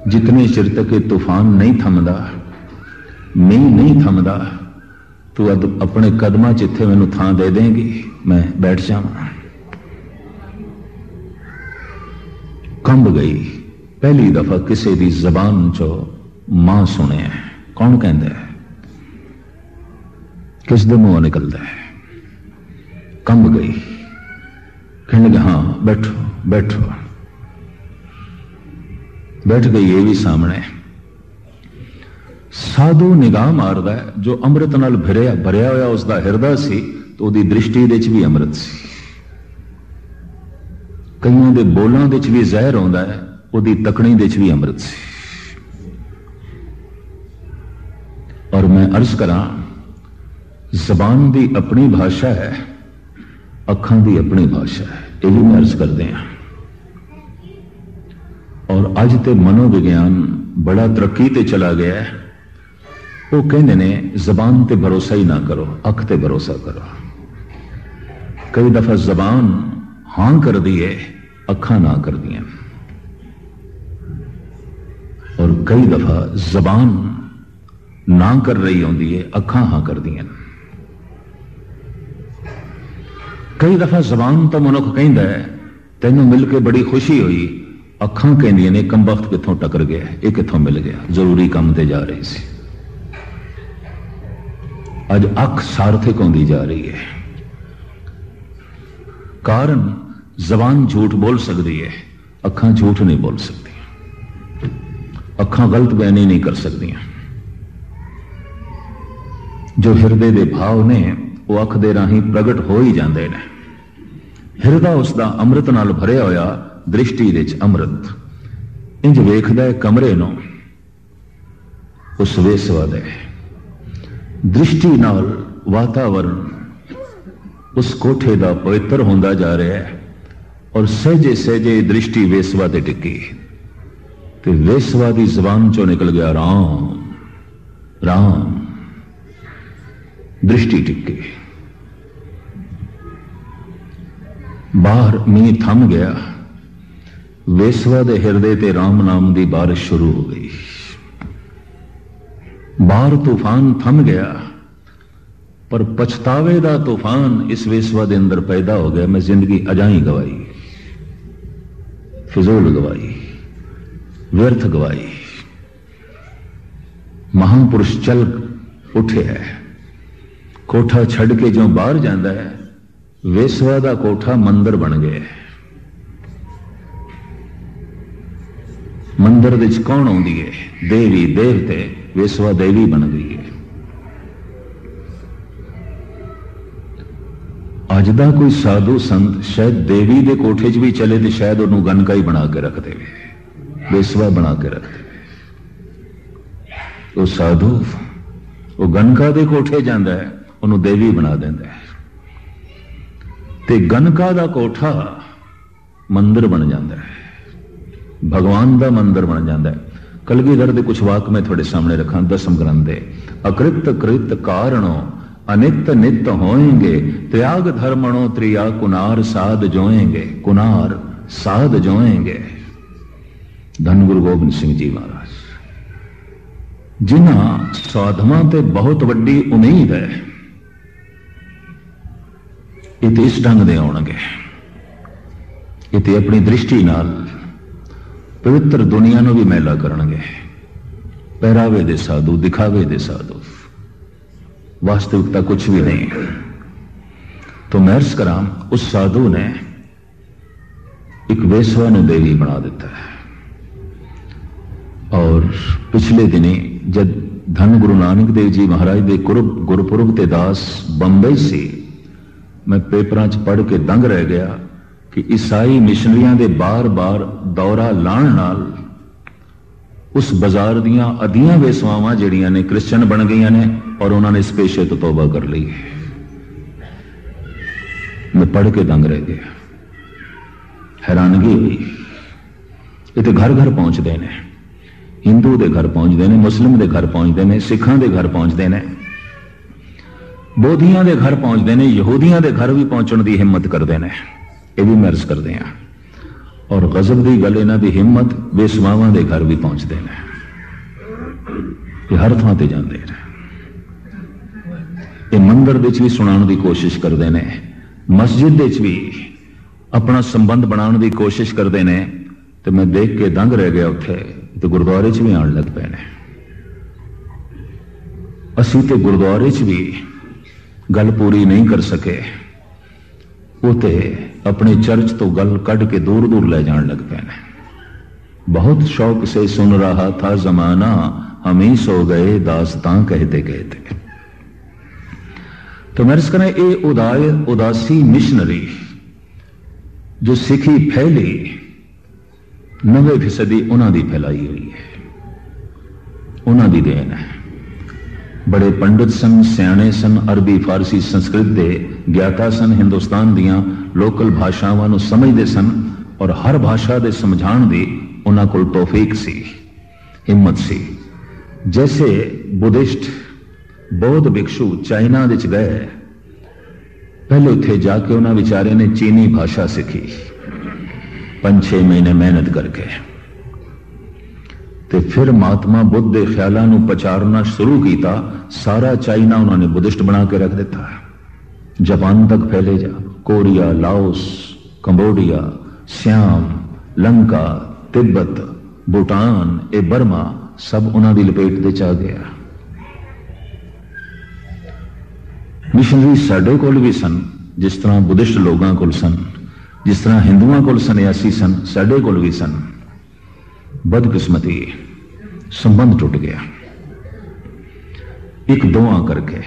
ਜਿਤਨੇ ਚਿਰ ਤੱਕ ਇਹ ਤੂਫਾਨ ਨਹੀਂ ਥੰਮਦਾ ਮੀਂਹ ਨਹੀਂ ਥੰਮਦਾ ਤੂੰ ਆਪਣੇ ਕਦਮਾਂ 'ਚ ਇੱਥੇ ਮੈਨੂੰ ਥਾਂ ਦੇ ਦੇਂਗੀ ਮੈਂ ਬੈਠ ਜਾਵਾਂ ਕੰਬ ਗਈ ਪਹਿਲੀ ਦਫਾ ਕਿਸੇ ਦੀ ਜ਼ਬਾਨ 'ਚੋਂ ਮਾਂ ਸੁਣਿਆ ਕੌਣ ਕਹਿੰਦਾ ਹੈ ਕਿਸ ਦੇ ਮੂੰਹੋਂ ਨਿਕਲਦਾ ਹੈ ਕੰਬ ਗਈ ਕਹਿਣ ਲੱਗਾ ਹਾਂ ਬੈਠੋ ਬੈਠੋ ਬੈਠ ਗਈ ਇਹ ਵੀ ਸਾਹਮਣੇ। ਸਾਧੂ ਨਿਗਾਹ ਮਾਰਦਾ ਜੋ ਅੰਮ੍ਰਿਤ ਨਾਲ ਭਰਿਆ ਭਰਿਆ ਹੋਇਆ ਉਸ ਦਾ ਹਿਰਦਾ ਸੀ, ਤੇ ਉਹਦੀ ਦ੍ਰਿਸ਼ਟੀ ਦੇ ਵਿੱਚ ਵੀ ਅੰਮ੍ਰਿਤ ਸੀ। ਕਈਆਂ ਦੇ ਬੋਲਾਂ ਦੇ ਵਿੱਚ ਵੀ ਜ਼ਹਿਰ ਆਉਂਦਾ ਹੈ, ਉਹਦੀ ਤਕਣੀ ਦੇ ਵਿੱਚ ਵੀ ਅੰਮ੍ਰਿਤ ਸੀ। ਔਰ ਮੈਂ ਅਰਜ਼ ਕਰਾਂ, ਜ਼ਬਾਨ ਦੀ ਆਪਣੀ ਭਾਸ਼ਾ ਹੈ, ਅੱਖਾਂ ਦੀ ਆਪਣੀ ਭਾਸ਼ਾ ਹੈ, ਇਹ ਵੀ ਮੈਂ ਅਰਜ਼ ਕਰਦੇ ਹਾਂ। ਔਰ ਅੱਜ ਤੇ ਮਨੋਵਿਗਿਆਨ ਬੜਾ ਤਰੱਕੀ ਤੇ ਚਲਾ ਗਿਆ ਹੈ ਉਹ ਕਹਿੰਦੇ ਨੇ ਜ਼ਬਾਨ ਤੇ ਭਰੋਸਾ ਹੀ ਨਾ ਕਰੋ ਅੱਖ ਤੇ ਭਰੋਸਾ ਕਰੋ ਕਈ ਦਫਾ ਜ਼ਬਾਨ ਹਾਂ ਕਰਦੀ ਹੈ ਅੱਖਾਂ ਨਾ ਕਰਦੀਆਂ ਔਰ ਕਈ ਦਫਾ ਜ਼ਬਾਨ ਨਾ ਕਰ ਰਹੀ ਹੁੰਦੀ ਹੈ ਅੱਖਾਂ ਹਾਂ ਕਰਦੀਆਂ ਕਈ ਦਫਾ ਜ਼ਬਾਨ ਤਾਂ ਮਨੁੱਖ ਕਹਿੰਦਾ ਹੈ ਤੈਨੂੰ ਮਿਲ ਕੇ ਬੜੀ ਖੁਸ਼ੀ ਹੋਈ ਅੱਖਾਂ ਕਹਿੰਦੀਆਂ ਨੇ, ਕੰਬਖਤ ਕਿੱਥੋਂ ਟਕਰ ਗਿਆ ਇਹ ਕਿੱਥੋਂ ਮਿਲ ਗਿਆ? ਜ਼ਰੂਰੀ ਕੰਮ ਤੇ ਜਾ ਰਹੀ ਸੀ। ਅੱਜ ਅੱਖ ਸਾਰਥਕ ਹੁੰਦੀ ਜਾ ਰਹੀ ਹੈ। ਕਾਰਨ, ਜ਼ਬਾਨ ਝੂਠ ਬੋਲ ਸਕਦੀ ਹੈ। ਅੱਖਾਂ ਝੂਠ ਨਹੀਂ ਬੋਲ ਸਕਦੀਆਂ। ਅੱਖਾਂ ਗਲਤ ਬਿਆਨੀ ਨਹੀਂ ਕਰ ਸਕਦੀਆਂ। ਜੋ ਹਿਰਦੇ ਦੇ ਭਾਵ ਨੇ, ਉਹ ਅੱਖ ਦੇ ਰਾਹੀਂ ਪ੍ਰਗਟ ਹੋ ਹੀ ਜਾਂਦੇ ਨੇ। ਹਿਰਦਾ ਉਸ ਦਾ ਅੰਮ੍ਰਿਤ ਨਾਲ ਭਰਿਆ ਹੋਇਆ ਦ੍ਰਿਸ਼ਟੀ ਵਿੱਚ ਅੰਮ੍ਰਿਤ। ਇੰਜ ਵੇਖਦਾ ਹੈ ਕਮਰੇ ਨੂੰ, ਉਸ ਵੇਸਵਾ ਦੇ। ਦ੍ਰਿਸ਼ਟੀ ਨਾਲ ਵਾਤਾਵਰਣ ਉਸ ਕੋਠੇ ਦਾ ਪਵਿੱਤਰ ਹੁੰਦਾ ਜਾ ਰਿਹਾ ਹੈ ਔਰ ਸਹਜੇ ਸਹਜੇ ਦ੍ਰਿਸ਼ਟੀ ਵੇਸਵਾ ਤੇ ਟਿੱਕੀ। ਤੇ ਵੇਸਵਾ ਦੀ ਜ਼ਬਾਨ ਚੋਂ ਨਿਕਲ ਗਿਆ, ਰਾਮ ਰਾਮ। ਦ੍ਰਿਸ਼ਟੀ ਟਿੱਕੀ। ਬਾਹਰ ਮੀਂਹ ਥੰਮ ਗਿਆ। ਵੇਸਵਾ ਦੇ ਹਿਰਦੇ ਤੇ ਰਾਮ ਨਾਮ ਦੀ ਬਾਰਿਸ਼ ਸ਼ੁਰੂ ਹੋ ਗਈ। ਬਾਹਰ ਤੂਫਾਨ ਥੰਮ ਗਿਆ, ਪਰ ਪਛਤਾਵੇ ਦਾ ਤੂਫਾਨ ਇਸ ਵੇਸਵਾ ਦੇ ਅੰਦਰ ਪੈਦਾ ਹੋ ਗਿਆ। ਮੈਂ ਜ਼ਿੰਦਗੀ ਅਜਾਈ ਗਵਾਈ, ਫਿਜ਼ੂਲ ਗਵਾਈ, ਵਿਅਰਥ ਗਵਾਈ। ਮਹਾਪੁਰਸ਼ ਚਲ ਉੱਠਿਆ। ਕੋਠਾ ਛੱਡ ਕੇ ਜੋ ਬਾਹਰ ਜਾਂਦਾ ਹੈ, ਵੇਸਵਾ ਦਾ ਕੋਠਾ ਮੰਦਰ ਬਣ ਗਿਆ। ਹੈ ਮੰਦਰ ਵਿੱਚ ਕੌਣ ਆਉਂਦੀ ਹੈ? ਦੇਵੀ, ਦੇਵਤੇ, ਵਿਸਵਾ ਦੇਵੀ ਬਣ ਗਈ ਹੈ। ਅੱਜ ਦਾ ਕੋਈ ਸਾਧੂ ਸੰਤ ਸ਼ਾਇਦ ਦੇਵੀ ਦੇ ਕੋਠੇ 'ਚ ਵੀ ਚਲੇ ਤੇ ਸ਼ਾਇਦ ਉਹਨੂੰ ਗਨਕਾ ਹੀ ਬਣਾ ਕੇ ਰੱਖ ਦੇਵੇ। ਵੇਸਵਾ ਬਣਾ ਕੇ ਰੱਖ ਦੇਵੇ। ਉਹ ਸਾਧੂ, ਉਹ ਗਨਕਾ ਦੇ ਕੋਠੇ ਜਾਂਦਾ ਹੈ, ਉਹਨੂੰ ਦੇਵੀ ਬਣਾ ਦਿੰਦਾ ਹੈ। ਤੇ ਗਨਕਾ ਦਾ ਕੋਠਾ ਮੰਦਰ ਬਣ ਜਾਂਦਾ ਹੈ। ਭਗਵਾਨ ਦਾ ਮੰਦਰ ਬਣ ਜਾਂਦਾ ਹੈ। ਕਲਗੀਧਰ ਦੇ ਕੁਝ ਵਾਕ ਮੈਂ ਤੁਹਾਡੇ ਸਾਹਮਣੇ ਰੱਖਾਂ, ਦਸਮ ਗ੍ਰੰਥ ਦੇ। ਅਕ੍ਰਿਤ ਕ੍ਰਿਤ ਕਾਰਣੋ, ਅਨਿਤ ਨਿਤ ਹੋਏਗੇ, ਤਿਆਗ ਧਰਮਣੋ ਤ੍ਰਿਆ ਕੁਨਾਰ ਸਾਧ ਜੋਏਗੇ, ਕੁਨਾਰ ਸਾਧ ਜੋਏਗੇ। ਧੰਨ ਗੁਰੂ ਗੋਬਿੰਦ ਸਿੰਘ ਜੀ ਮਹਾਰਾਜ, ਜਿਨ੍ਹਾਂ ਸਾਧਵਾਂ ਤੇ ਬਹੁਤ ਵੱਡੀ ਉਮੀਦ ਹੈ, ਇਹ ਤੇ ਇਸ ਢੰਗ ਦੇ ਆਉਣਗੇ। ਇਹ ਤੇ ਆਪਣੀ ਦ੍ਰਿਸ਼ਟੀ ਨਾਲ ਪਵਿੱਤਰ ਦੁਨੀਆ ਨੂੰ ਵੀ ਮੈਲਾ ਕਰਨਗੇ ਪਹਿਰਾਵੇ ਦੇ ਸਾਧੂ ਦਿਖਾਵੇ ਦੇ ਸਾਧੂ ਵਾਸਤਵਿਕਤਾ ਕੁਝ ਵੀ ਨਹੀਂ तो महर्ष कराम उस साधु ने एक वेसवा ने देवी बना देता है और पिछले दिनी जब धन गुरु नानक देव जी महाराज ਦੇ ਗੁਰਬ ਗੁਰਪੁਰਬ ਤੇ ਦਾਸ ਬੰਬਈ ਸੀ ਮੈਂ ਪੇਪਰਾਂ 'ਚ ਪੜ੍ਹ ਕੇ ਦੰਗ ਰਹਿ ਗਿਆ ਕਿ ਈਸਾਈ ਮਿਸ਼ਨਰੀਆਂ ਦੇ ਬਾਰ-ਬਾਰ ਦੌਰਾ ਲਾਣ ਨਾਲ ਉਸ ਬਾਜ਼ਾਰ ਦੀਆਂ ਅਧੀਆਂ ਵੇਸਵਾਵਾਂ ਜਿਹੜੀਆਂ ਨੇ ਕ੍ਰਿਸਚੀਅਨ ਬਣ ਗਈਆਂ ਨੇ ਔਰ ਉਹਨਾਂ ਨੇ ਇਸ ਪੇਸ਼ੇ ਤੋਂ ਤੌਬਾ ਕਰ ਲਈ ਮੈਂ ਪੜ੍ਹ ਕੇ ਦੰਗ ਰਹਿ ਗਿਆ। ਹੈਰਾਨਗੀ ਹੋਈ। ਇਹ ਤੇ ਘਰ ਘਰ ਪਹੁੰਚਦੇ ਨੇ। ਹਿੰਦੂ ਦੇ ਘਰ ਪਹੁੰਚਦੇ ਨੇ, ਮੁਸਲਿਮ ਦੇ ਘਰ ਪਹੁੰਚਦੇ ਨੇ, ਸਿੱਖਾਂ ਦੇ ਘਰ ਪਹੁੰਚਦੇ ਨੇ। ਬੋਧੀਆਂ ਦੇ ਘਰ ਪਹੁੰਚਦੇ ਨੇ, ਯਹੂਦੀਆਂ ਦੇ ਘਰ ਵੀ ਪਹੁੰਚਣ ਦੀ ਹਿੰਮਤ ਕਰਦੇ ਨੇ। ਇਹ ਵੀ ਮਰਜ਼ ਕਰਦੇ ਆ ਔਰ ਗਜ਼ਬ ਦੀ ਗੱਲ ਇਹਨਾਂ ਦੀ ਹਿੰਮਤ ਬੇਸਮਾਵਾਂ ਦੇ ਘਰ ਵੀ ਪਹੁੰਚਦੇ ਨੇ ਇਹ ਹਰ ਥਾਂ ਤੇ ਜਾਂਦੇ ਨੇ। ਇਹ ਮੰਦਰ ਵਿੱਚ ਵੀ ਸੁਣਾਉਣ ਦੀ ਕੋਸ਼ਿਸ਼ ਕਰਦੇ ਨੇ। ਮਸਜਿਦ ਵਿੱਚ ਵੀ ਆਪਣਾ ਸੰਬੰਧ ਬਣਾਉਣ ਦੀ ਕੋਸ਼ਿਸ਼ ਕਰਦੇ ਨੇ। ਤੇ ਮੈਂ ਦੇਖ ਕੇ ਦੰਗ ਰਹਿ ਗਿਆ ਉੱਥੇ। ਤੇ ਗੁਰਦੁਆਰੇ 'ਚ ਵੀ ਆਉਣ ਲੱਗ ਪਏ ਨੇ। ਅਸੀਂ ਤੇ ਗੁਰਦੁਆਰੇ 'ਚ ਵੀ ਗੱਲ ਪੂਰੀ ਨਹੀਂ ਕਰ ਸਕੇ। ਉਹ ਤੇ ਆਪਣੇ ਚਰਚ ਤੋਂ ਗੱਲ ਕੱਢ ਕੇ ਦੂਰ ਦੂਰ ਲੈ ਜਾਣ ਲੱਗ ਪਏ ਨੇ ਬਹੁਤ ਸ਼ੌਕ ਸੇ ਸੁਨ ਰਹਾ ਥਾ ਜ਼ਮਾਨਾ ਹਮੀ ਸੋ ਗਏ ਦਾਸਤਾਂ ਕਹਤੇ ਕਹਤੇ तो मैंने कहना ये उदाय उदासी मिशनरी जो सिखी फैली नवे फिसदी उन्होंने फैलाई हुई है उन्होंने देन है बड़े पंडित सन सियाने सन अरबी फारसी संस्कृत के ਗਿਆਤਾ ਸਨ ਹਿੰਦੁਸਤਾਨ ਦੀਆਂ ਲੋਕਲ ਭਾਸ਼ਾਵਾਂ ਨੂੰ ਸਮਝਦੇ ਸਨ ਔਰ ਹਰ ਭਾਸ਼ਾ ਦੇ ਸਮਝਾਣ ਦੀ ਉਹਨਾਂ ਕੋਲ ਤੌਫੀਕ ਸੀ, ਹਿੰਮਤ ਸੀ। ਜੈਸੇ ਬੁੱਧਿਸਟ ਬੌਧ ਭਿਕਸ਼ੂ ਚਾਈਨਾ ਵਿੱਚ ਗਏ, ਪਹਿਲੇ ਉੱਥੇ ਜਾ ਕੇ ਉਹਨਾਂ ਵਿਚਾਰਿਆਂ ਨੇ ਚੀਨੀ ਭਾਸ਼ਾ ਸਿੱਖੀ। 5-6 ਮਹੀਨੇ ਮਿਹਨਤ ਕਰਕੇ। ਤੇ ਫਿਰ ਮਹਾਤਮਾ ਬੁੱਧ ਦੇ ਖਿਆਲਾਂ ਨੂੰ ਪਚਾਰਨਾ ਸ਼ੁਰੂ ਕੀਤਾ, ਸਾਰਾ ਚਾਈਨਾ ਉਹਨਾਂ ਨੇ ਬੁੱਧਿਸਟ ਬਣਾ ਕੇ ਰੱਖ ਦਿੱਤਾ। ਜਾਪਾਨ ਤੱਕ ਫੈਲੇ ਜਾ Korea Laos Cambodia Siam Lanka Tibet Bhutan ਇਹ ਬਰਮਾ ਸਭ ਉਹਨਾਂ ਦੀ ਲਪੇਟ ਦੇ ਚ ਆ ਗਿਆ ਮਿਸ਼ਨਰੀ ਸਾਡੇ ਕੋਲ ਵੀ ਸਨ ਜਿਸ ਤਰ੍ਹਾਂ ਬੁੱਧਿਸਟ ਲੋਕਾਂ ਕੋਲ ਸਨ ਜਿਸ ਤਰ੍ਹਾਂ ਹਿੰਦੂਆਂ ਕੋਲ ਸੰਨਿਆਸੀ ਸਨ ਸਾਡੇ ਕੋਲ ਵੀ ਸਨ ਬਦਕਿਸਮਤੀ ਸੰਬੰਧ ਟੁੱਟ ਗਿਆ ਇੱਕ ਦੋਆ ਕਰਕੇ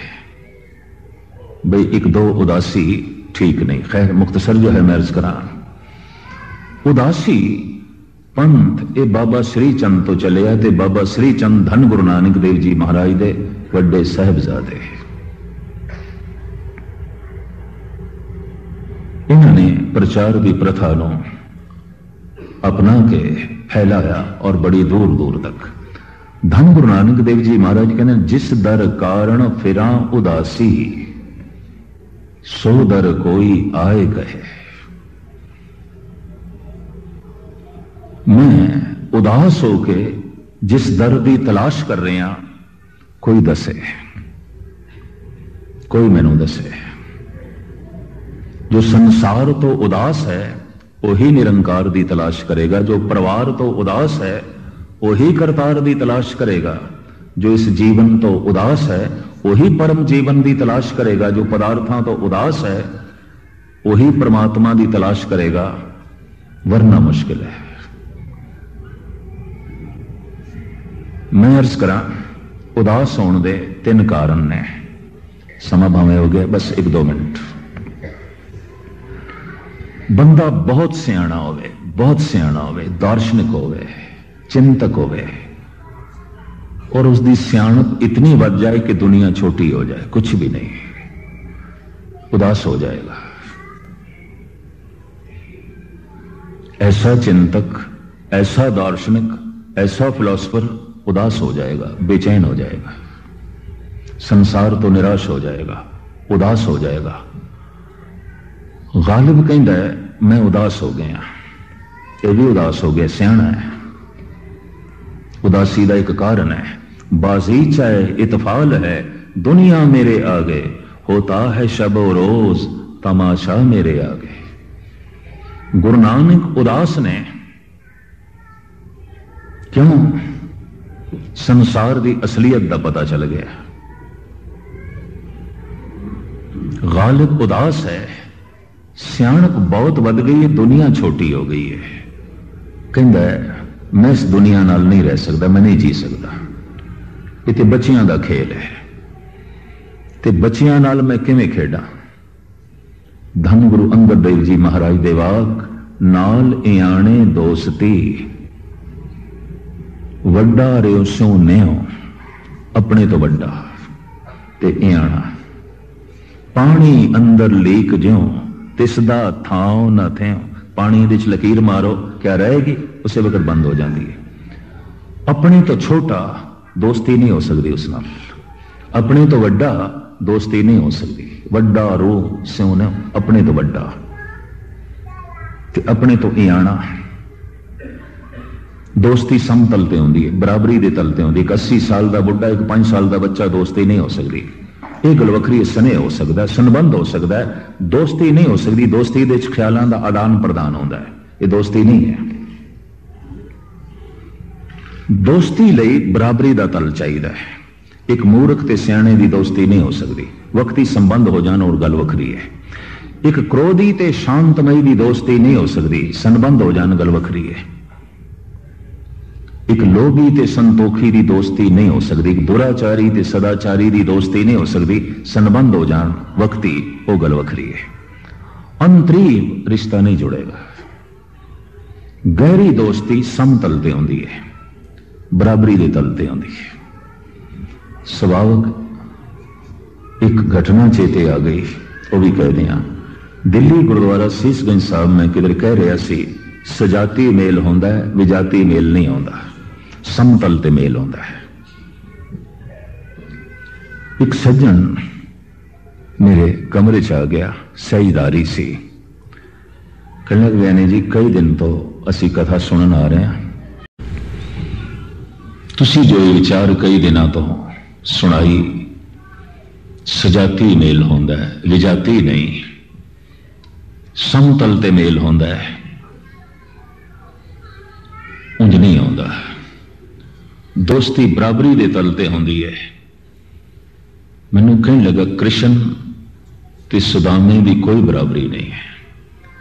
ਬਈ ਇੱਕ ਦੋ ਉਦਾਸੀ ਠੀਕ ਨਹੀਂ ਖੈਰ ਮੁਖਤਸਰ ਜੋ ਹੈ ਮੈਂ ਅਰਜ਼ ਕਰਾਂ ਉਦਾਸੀ ਪੰਥ ਇਹ ਬਾਬਾ ਸ੍ਰੀ ਚੰਦ ਤੋਂ ਚੱਲਿਆ ਤੇ ਬਾਬਾ ਸ੍ਰੀ ਚੰਦ ਧੰਨ ਗੁਰੂ ਨਾਨਕ ਦੇਵ ਜੀ ਮਹਾਰਾਜ ਦੇ ਵੱਡੇ ਸਹਿਬਜ਼ਾਦੇ ਇਹਨਾਂ ਨੇ ਪ੍ਰਚਾਰ ਦੀ ਪ੍ਰਥਾ ਨੂੰ अपना के फैलाया और बड़ी दूर दूर तक धन गुरु नानक देव जी महाराज कहते जिस दर कारण फिरा उदासी सो दर कोई आए कहे मैं उदास होके जिस दर की तलाश कर रहा कोई दसे कोई मैनू दसे जो संसार तो उदास है वही निरंकार की तलाश करेगा जो परिवार तो उदास है वही करतार की तलाश करेगा जो इस जीवन तो उदास है वही वही परम जीवन की तलाश करेगा, जो पदार्थों तो उदास है, वही परमात्मा की तलाश करेगा, वरना मुश्किल है। मैं अर्ज़ करा, उदास होने के तीन कारण ने। समा भावे हो गया बस एक दो मिनट। बंदा बहुत सियाना हो बहुत सियाना हो दार्शनिक हो चिंतक हो और उसकी सियाणप इतनी बढ़ जाए कि दुनिया छोटी हो जाए, कुछ भी नहीं। उदास हो जाएगा। ऐसा चिंतक, ऐसा दार्शनिक, ऐसा फिलोसफर उदास हो जाएगा, बेचैन हो जाएगा। संसार तो निराश हो जाएगा, उदास हो जाएगा। गालिब कहता है, मैं उदास हो गया। ये भी उदास हो गया, सियाणा है। उदासी का एक कारण है। बाजी चाहे इतफाल है दुनिया मेरे आगे होता है शब रोज तमाशा मेरे आगे गुरु नानक उदास ने क्यों संसार की असलियत का पता चल गया गालिब उदास है सियाणप बहुत बढ़ गई है दुनिया छोटी हो गई है कहता है मैं इस दुनिया नाल नहीं रह सकता मैं नहीं ਇਹ ਤੇ ਬੱਚਿਆਂ ਦਾ ਖੇਲ ਹੈ। ਤੇ ਬੱਚਿਆਂ ਨਾਲ ਮੈਂ ਕਿਵੇਂ ਖੇਡਾਂ? ਧੰਨ ਗੁਰੂ ਅੰਗਦ ਦੇਵ ਜੀ ਮਹਾਰਾਜ ਦੇ ਵਾਕ, ਨਾਲ ਇਆਣੇ ਦੋਸਤੀ। ਵੱਡਾ ਰਿਓ ਸੋ ਨਿਓ, ਆਪਣੇ ਤੋਂ ਵੱਡਾ ਤੇ ਇਆਣਾ। ਪਾਣੀ ਅੰਦਰ ਲੀਕ ਜਿਉ ਤਿਸ ਦਾ ਥਾਉ ਨਾ ਥਿਉ। ਪਾਣੀ ਦੇ ਚ ਲਕੀਰ ਮਾਰੋ, ਕਿਆ ਰਹੇਗੀ? ਉਸੇ ਵਕਤ ਬੰਦ ਹੋ ਜਾਂਦੀ ਹੈ। ਆਪਣੇ ਤੋਂ ਛੋਟਾ ਦੋਸਤੀ ਨਹੀਂ ਹੋ ਸਕਦੀ ਉਸ ਨਾਲ। ਆਪਣੇ ਤੋਂ ਵੱਡਾ ਦੋਸਤੀ ਨਹੀਂ ਹੋ ਸਕਦੀ। ਵੱਡਾ ਰੂਹ ਸਿਉ ਨਿਓ ਆਪਣੇ ਤੋਂ ਵੱਡਾ। ਤੇ ਆਪਣੇ ਤੋਂ ਇਆਣਾ। ਦੋਸਤੀ ਸਮਤਲ ਤੇ ਹੁੰਦੀ ਹੈ, ਬਰਾਬਰੀ ਦੇ ਤਲ ਤੇ ਹੁੰਦੀ ਹੈ। ਇੱਕ 80 ਸਾਲ ਦਾ ਬੁੱਢਾ, ਇੱਕ 5 ਸਾਲ ਦਾ ਬੱਚਾ ਦੋਸਤੀ ਨਹੀਂ ਹੋ ਸਕਦੀ। ਇਹ ਗੱਲ ਵੱਖਰੀ ਸਨੇ ਹੋ ਸਕਦਾ ਸੰਬੰਧ ਹੋ ਸਕਦਾ ਦੋਸਤੀ ਨਹੀਂ ਹੋ ਸਕਦੀ, ਦੋਸਤੀ ਦੇ ਵਿੱਚ ਖਿਆਲਾਂ ਦਾ ਆਦਾਨ ਪ੍ਰਦਾਨ ਹੁੰਦਾ ਹੈ। ਇਹ ਦੋਸਤੀ ਨਹੀਂ ਹੈ। ਦੋਸਤੀ ਲਈ ਬਰਾਬਰੀ ਦਾ ਤਲ ਚਾਹੀਦਾ ਹੈ। ਇੱਕ ਮੂਰਖ ਤੇ ਸਿਆਣੇ ਦੀ ਦੋਸਤੀ ਨਹੀਂ ਹੋ ਸਕਦੀ। ਵਕਤੀ ਸੰਬੰਧ ਹੋ ਜਾਣ ਔਰ ਗੱਲ ਵੱਖਰੀ ਹੈ। ਇੱਕ ਕ੍ਰੋਧੀ ਤੇ ਸ਼ਾਂਤਮਈ ਦੀ ਦੋਸਤੀ ਨਹੀਂ ਹੋ ਸਕਦੀ। ਸੰਬੰਧ ਹੋ ਜਾਣ ਗੱਲ ਵੱਖਰੀ ਹੈ। ਇੱਕ ਲੋਭੀ ਤੇ ਸੰਤੋਖੀ ਦੀ ਦੋਸਤੀ ਨਹੀਂ ਹੋ ਸਕਦੀ। ਇੱਕ ਦੁਰਾਚਾਰੀ ਤੇ ਸਦਾਚਾਰੀ ਦੀ ਦੋਸਤੀ ਨਹੀਂ ਹੋ ਸਕਦੀ। ਸੰਬੰਧ ਹੋ ਜਾਣ ਵਕਤੀ, ਉਹ ਗੱਲ ਵੱਖਰੀ ਹੈ। ਅੰਤਰੀ ਰਿਸ਼ਤਾ ਨਹੀਂ ਜੁੜੇਗਾ। ਗਹਿਰੀ ਦੋਸਤੀ ਸਮਤਲ ਤੇ ਹੁੰਦੀ ਹੈ। ਬਰਾਬਰੀ ਦੇ ਤਲ ਤੇ ਆਉਂਦੀ। ਹੈ ਸੁਭਾਵਕ ਇੱਕ ਘਟਨਾ ਚੇਤੇ ਆ ਗਈ। ਉਹ ਵੀ ਕਹਦੇ ਆ, ਦਿੱਲੀ ਗੁਰਦੁਆਰਾ ਸੀਸਗੰਜ ਸਾਹਿਬ ਮੈਂ ਕਿਧਰ ਕਹਿ ਰਿਹਾ ਸੀ, ਸਜਾਤੀ ਮੇਲ ਹੁੰਦਾ ਹੈ, ਵਿਜਾਤੀ ਮੇਲ ਨਹੀਂ ਆਉਂਦਾ। ਸਮਤਲ ਤੇ ਮੇਲ ਆਉਂਦਾ ਹੈ। ਇੱਕ ਸੱਜਣ ਮੇਰੇ ਕਮਰੇ 'ਚ ਆ ਗਿਆ, ਸਹਿਜਦਾਰੀ ਸੀ। ਕਹਿੰਦਾ ਗਿਆਨੀ ਜੀ, ਕਈ ਦਿਨ ਤੋਂ ਅਸੀਂ ਕਥਾ ਸੁਣਨ ਆ ਰਹੇ ਹਾਂ। ਤੁਸੀਂ ਜੋ ਇਹ ਵਿਚਾਰ ਕਈ ਦਿਨਾਂ ਤੋਂ ਸੁਣਾਈ, ਸਜਾਤੀ ਮੇਲ ਹੁੰਦਾ ਹੈ, ਵਿਜਾਤੀ ਨਹੀਂ। ਸਮਤਲ ਤੇ ਮੇਲ ਹੁੰਦਾ ਹੈ, ਉਂਝ ਨਹੀਂ ਆਉਂਦਾ। ਦੋਸਤੀ ਬਰਾਬਰੀ ਦੇ ਤਲ ਤੇ ਹੁੰਦੀ ਹੈ। ਮੈਨੂੰ ਕਹਿਣ ਲੱਗਾ, ਕ੍ਰਿਸ਼ਨ ਤੇ ਸੁਦਾਮੇ ਦੀ ਕੋਈ ਬਰਾਬਰੀ ਨਹੀਂ ਹੈ।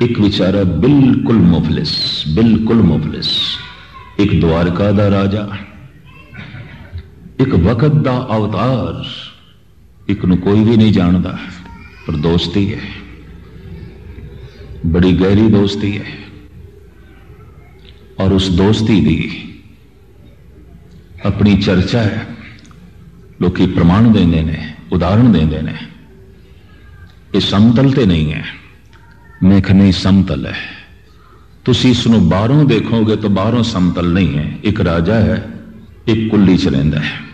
ਇੱਕ ਵਿਚਾਰਾ ਬਿਲਕੁਲ ਮੁਫਲਿਸ ਬਿਲਕੁਲ ਮੁਫਲਿਸ। ਇੱਕ ਦਵਾਰਕਾ ਦਾ ਰਾਜਾ। ਇੱਕ ਵਕਤ ਦਾ ਅਵਤਾਰ ਇੱਕ ਨੂੰ ਕੋਈ ਵੀ ਨਹੀਂ ਜਾਣਦਾ, ਪਰ ਦੋਸਤੀ ਹੈ। ਬੜੀ ਗਹਿਰੀ ਦੋਸਤੀ ਹੈ। ਔਰ ਉਸ ਦੋਸਤੀ ਦੀ ਆਪਣੀ ਚਰਚਾ ਹੈ। ਲੋਕੀ ਪ੍ਰਮਾਣ ਦਿੰਦੇ ਨੇ, ਉਦਾਹਰਣ ਦਿੰਦੇ ਨੇ। ਇਹ ਸਮਤਲ ਤੇ ਨਹੀਂ ਹੈ। ਮੈਂ ਕਹਿੰਦਾ ਸਮਤਲ ਹੈ। ਤੁਸੀਂ ਇਸ ਨੂੰ ਬਾਹਰੋਂ ਦੇਖੋਗੇ ਤਾਂ ਬਾਹਰੋਂ ਸਮਤਲ ਨਹੀਂ ਹੈ। ਇੱਕ ਰਾਜਾ ਹੈ, ਇੱਕ ਕੁੱਲੀ ਚ ਰਹਿੰਦਾ ਹੈ।